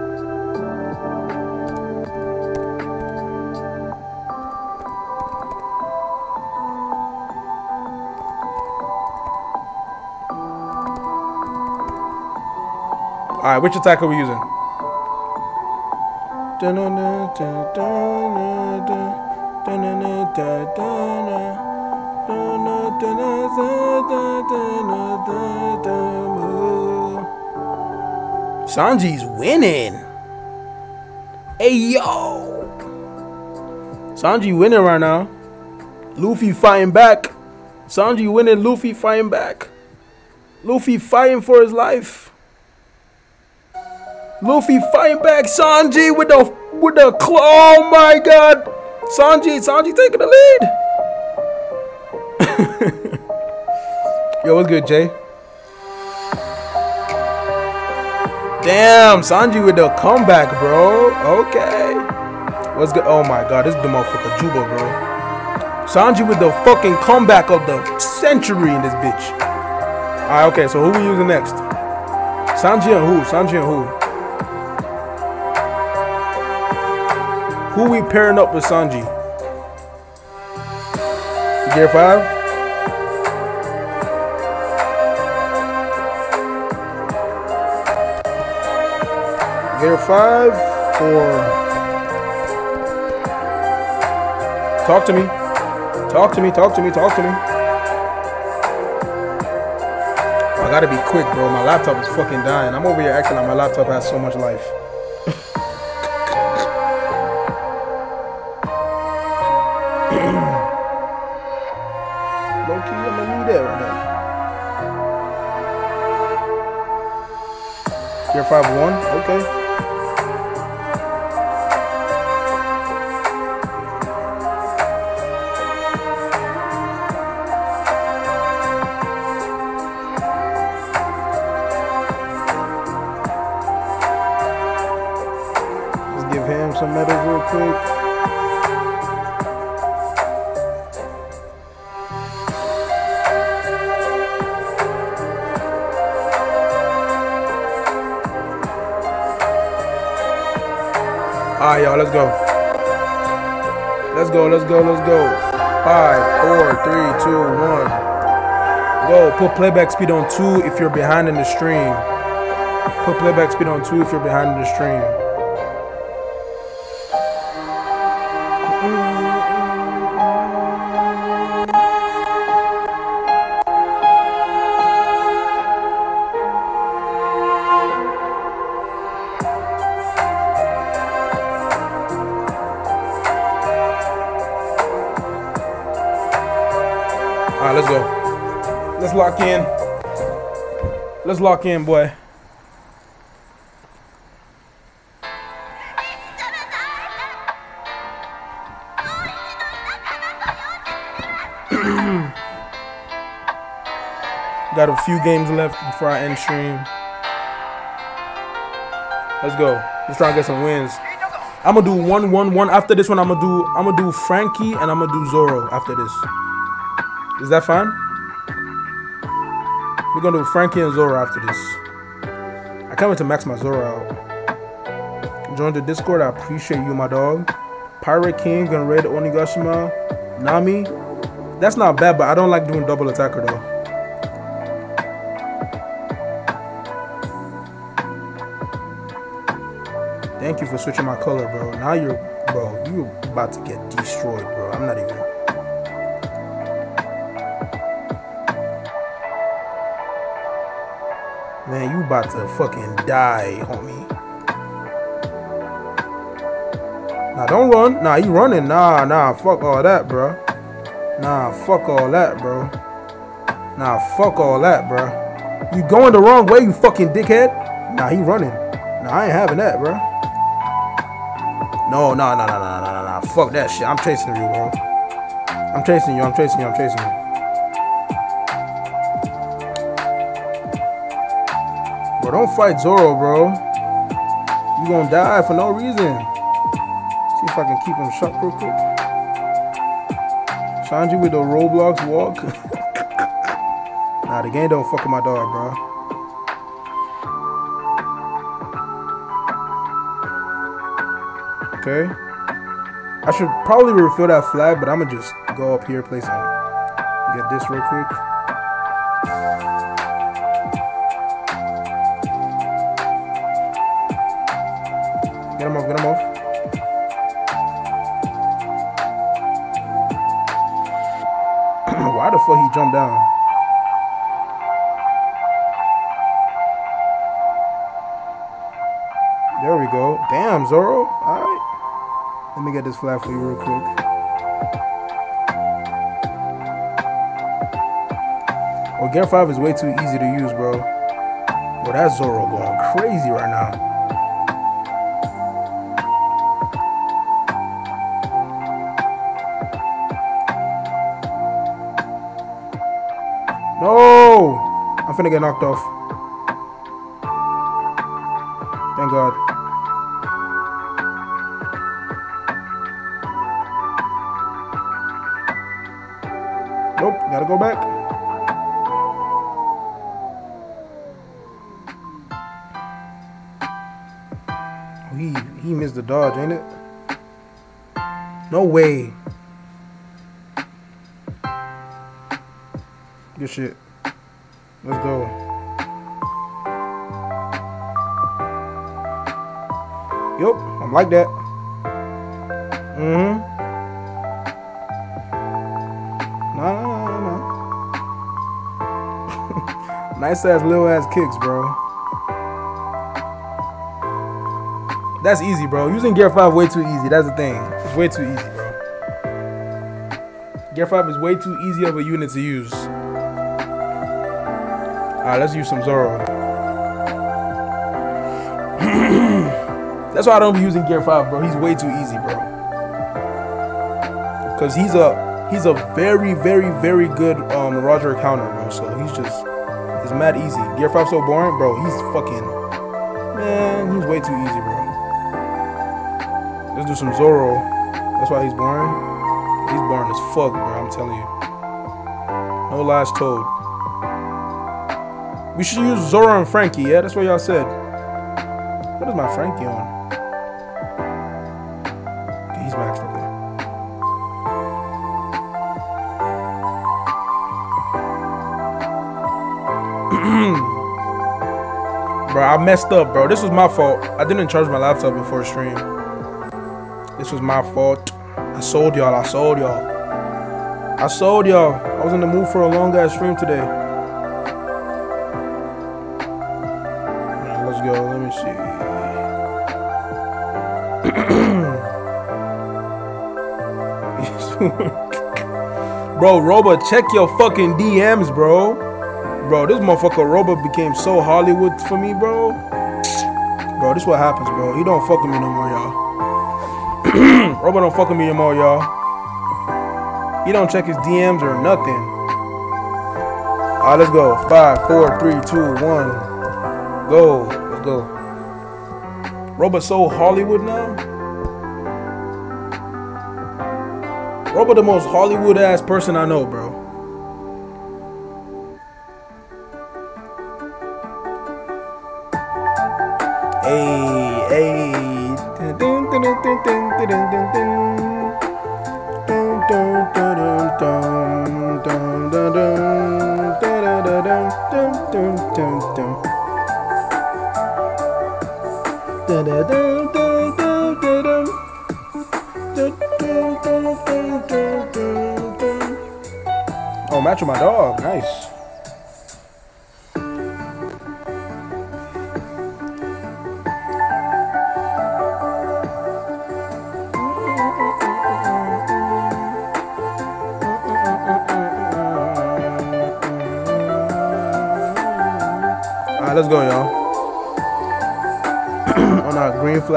All right, which attack are we using? Sanji's winning. Hey yo. Sanji winning right now. Luffy fighting back. Sanji winning, Luffy fighting back. Luffy fighting for his life. Luffy fighting back Sanji with the with the claw. Oh my god. Sanji, Sanji taking the lead. Yo, what's good, Jay? Damn, Sanji with the comeback, bro. Okay. What's good? Oh my god, this is the motherfucker Juba, bro. Sanji with the fucking comeback of the century in this bitch. Alright, okay, so who we using next? Sanji and who? Sanji and who? Who we pairing up with Sanji? Gear 5? Gear 5 or... Talk to me. Talk to me, talk to me, talk to me. I gotta be quick, bro. My laptop is fucking dying. I'm over here acting like my laptop has so much life. 151. Okay. Go, let's go, let's go. Five, four, three, two, one. Go. Put playback speed on two if you're behind in the stream. Put playback speed on two if you're behind in the stream. Lock in. Let's lock in, boy. Got a few games left before I end stream. Let's go. Let's try and get some wins. I'm gonna do one, one, one. After this one, I'm gonna do, I'm gonna do Franky and I'm gonna do Zoro after this. Is that fine? Gonna do Franky and Zoro after this. I can't wait to max my Zoro out. Join the Discord. I appreciate you, my dog. Pirate King and Red Onigashima. Nami. That's not bad, but I don't like doing double attacker though. Thank you for switching my color, bro. Now you're, bro, you about to about to fucking die, homie. Nah, don't run. Nah, you running. Nah, nah, fuck all that, bro. Nah, fuck all that, bro. Nah, fuck all that, bro. You going the wrong way, you fucking dickhead. Nah, he running. Nah, I ain't having that, bro. No, no, no, no, no, no, no, no. Fuck that shit. I'm chasing you, bro. I'm chasing you. I'm chasing you. I'm chasing you. Don't fight Zoro, bro. You gonna die for no reason. See if I can keep him shut real quick. Sanji with the Roblox walk. nah, the game don't fuck with my dog, bro. Okay. I should probably refill that flag, but I'm gonna just go up here, place some. Get this real quick. Down? There we go. Damn, Zoro. Alright. Let me get this flat for you real quick. Well, Gear 5 is way too easy to use, bro. Well, that's Zoro going crazy right now. I'm finna get knocked off. Thank God. Nope, gotta go back. Oh, he he missed the dodge, ain't it? No way. Good shit. Like that. Mm-hmm. Nah, nah, nah, nice ass little ass kicks, bro. That's easy, bro. Using Gear 5 way too easy. That's the thing. It's way too easy, bro. Gear 5 is way too easy of a unit to use. Alright, let's use some Zoro. That's why I don't be using Gear 5, bro. He's way too easy, bro. Cause he's a he's a very, very, very good um Roger counter, bro. So he's just it's mad easy. Gear 5 so boring, bro. He's fucking man, he's way too easy, bro. Let's do some Zoro. That's why he's boring. He's boring as fuck, bro. I'm telling you. No lies told. We should use Zoro and Franky, Yeah, that's what y'all said. What is my Franky on? Bro, I messed up, bro. This was my fault. I didn't charge my laptop before stream. This was my fault. I sold y'all. I sold y'all. I sold y'all. I was in the mood for a long ass stream today. Let's go. Let me see. bro, Roba, check your fucking DMs, bro. Bro, this motherfucker Roba became so Hollywood for me, bro. Bro, this what happens, bro. He don't fuck with me no more, y'all. Robo don't fuck with me no more, y'all. He don't check his DMs or nothing. Alright, let's go. Five, four, three, two, one. Go. Let's go. Robo so Hollywood now. Robo the most Hollywood ass person I know, bro.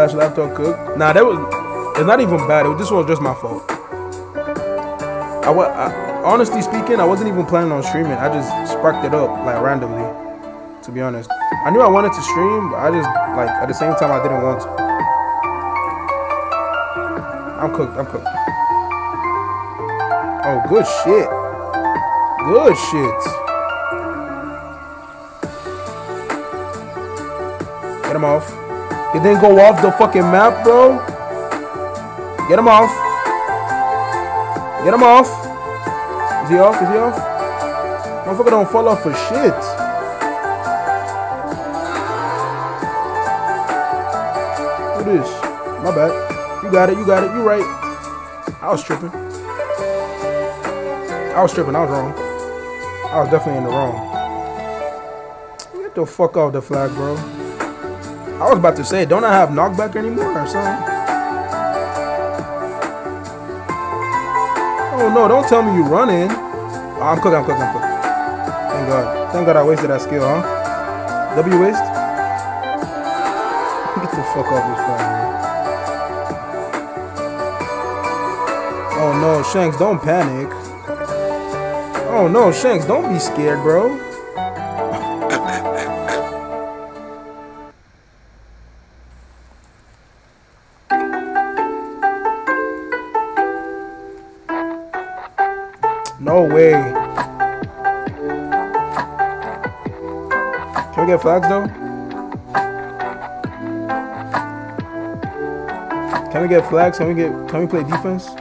Flash laptop cook. Nah, that was. It's not even bad. It was, this was just my fault. I, I honestly speaking, I wasn't even planning on streaming. I just sparked it up like randomly. To be honest, I knew I wanted to stream, but I just like at the same time I didn't want to. I'm cooked. I'm cooked. Oh, good shit. Good shit. Get him off. He didn't go off the fucking map, bro. Get him off. Get him off. Is he off? Is he off? Motherfucker don't fall off for shit. What this? My bad. You got it. You got it. You right. I was tripping. I was tripping. I was wrong. I was definitely in the wrong. Get the fuck off the flag, bro. I was about to say, don't I have knockback anymore or something? Oh no, don't tell me you running. Oh, I'm cooking, I'm cooking, I'm cooking. Thank God. Thank God I wasted that skill, huh? W waste? Get the fuck off this phone, man. Oh no, Shanks, don't panic. Oh no, Shanks, don't be scared, bro. No way. Can we get flags though? Can we get flags? Can we get can we play defense?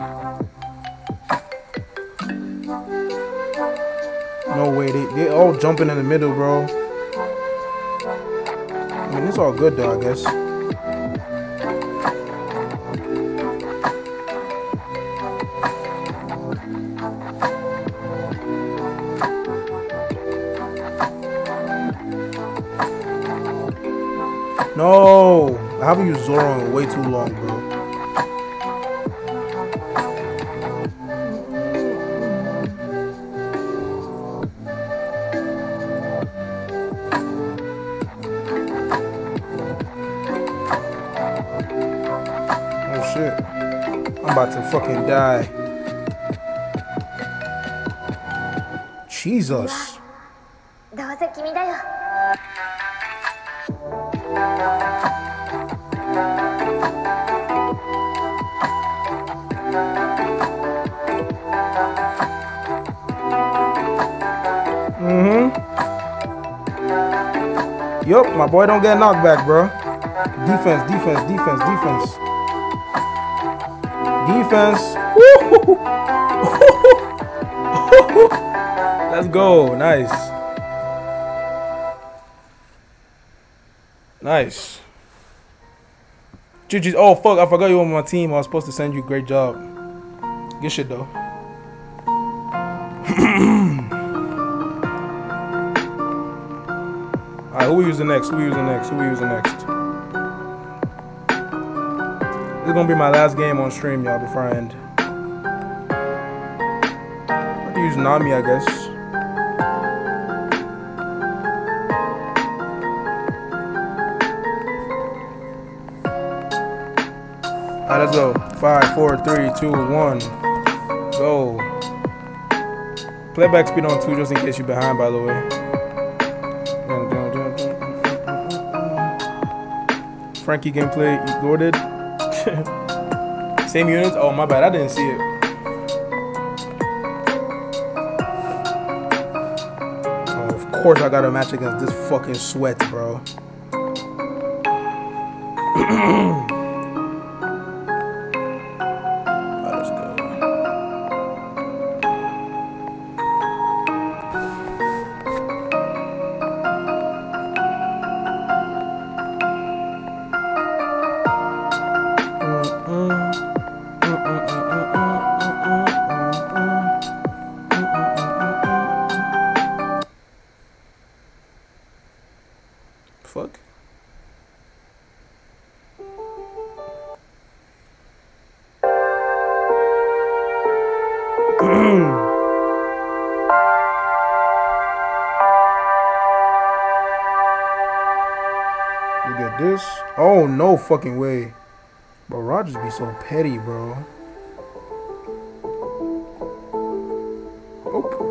No way, they they all jumping in the middle, bro. I mean it's all good though, I guess. I haven't used Zoro in way too long, bro. Oh shit. I'm about to fucking die. Jesus. My boy don't get knocked back, bro. Defense, defense, defense, defense. Defense. Let's go. Nice. Nice. GG's. Oh, fuck. I forgot you were on my team. I was supposed to send you. Great job. Good shit, though. Alright, who we using next? Who we using next? Who we using next? This is gonna be my last game on stream, y'all, before I end. I can use Nami, I guess. Alright, let's go. Five, four, three, two, one. Go. Playback speed on two just in case you're behind, by the way. Franky gameplay, it. Same units? Oh, my bad. I didn't see it. Oh, of course I got a match against this fucking sweat, bro. fucking way. But Rogers be so petty, bro. Oh.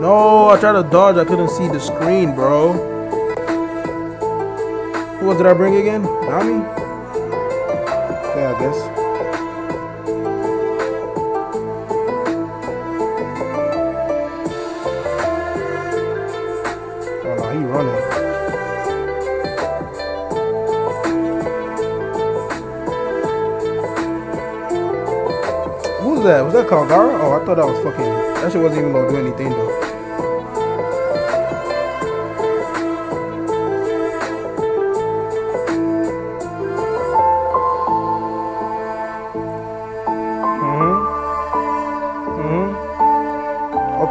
No, I tried to dodge. I couldn't see the screen, bro. Who else did I bring again? Nami? Yeah, I guess. Oh no, he running. Who was that? Was that Kalgara? Oh, I thought that was fucking. That shit wasn't even gonna do anything though.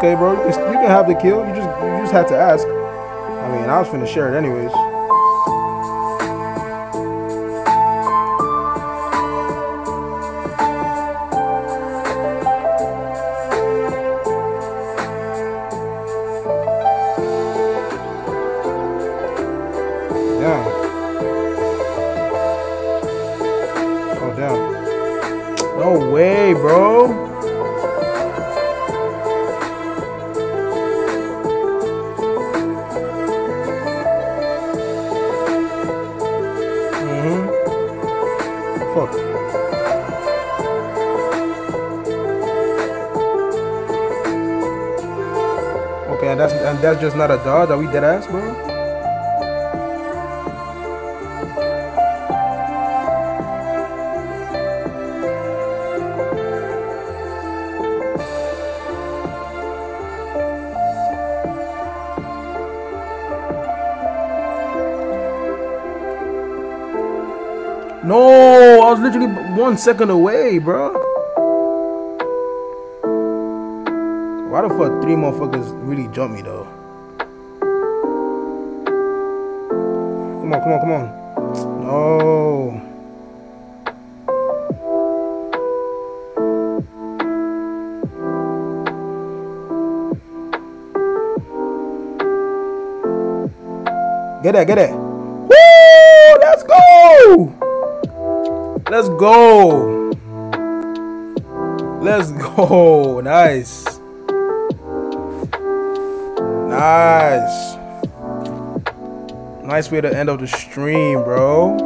Okay, bro. You can, have the kill. You just you just had to ask. I mean, I was finna share it anyways. Just not a dodge. Are we dead ass, bro? No, I was literally one second away, bro. Why the fuck three motherfuckers really jumped me though? On, come on, come on. No. Get that, get that. Woo! Let's go! Let's go. Let's go. Nice. Nice. Nice way to end up the stream, bro.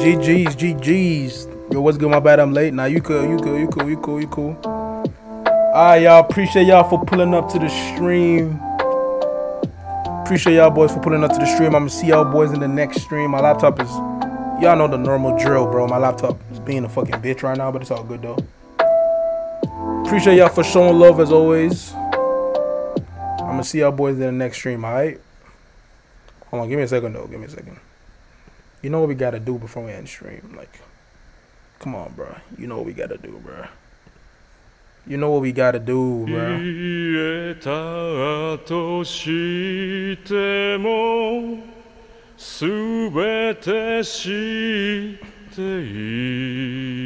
GG's, GG's. Yo, what's good? My bad, I'm late. Now nah, you cool, you cool, you cool, you cool, you cool. Alright, y'all. Appreciate y'all for pulling up to the stream. Appreciate y'all boys for pulling up to the stream. I'm gonna see y'all boys in the next stream. My laptop is, y'all know the normal drill, bro. My laptop is being a fucking bitch right now, but it's all good though. Appreciate y'all for showing love as always. I'm gonna see y'all boys in the next stream, alright? Hold on, give me a second though. Give me a second. You know what we gotta do before we end stream? Like, come on, bro. You know what we gotta do, bro. You know what we gotta do, bro. 言えたとしてもすべて知っている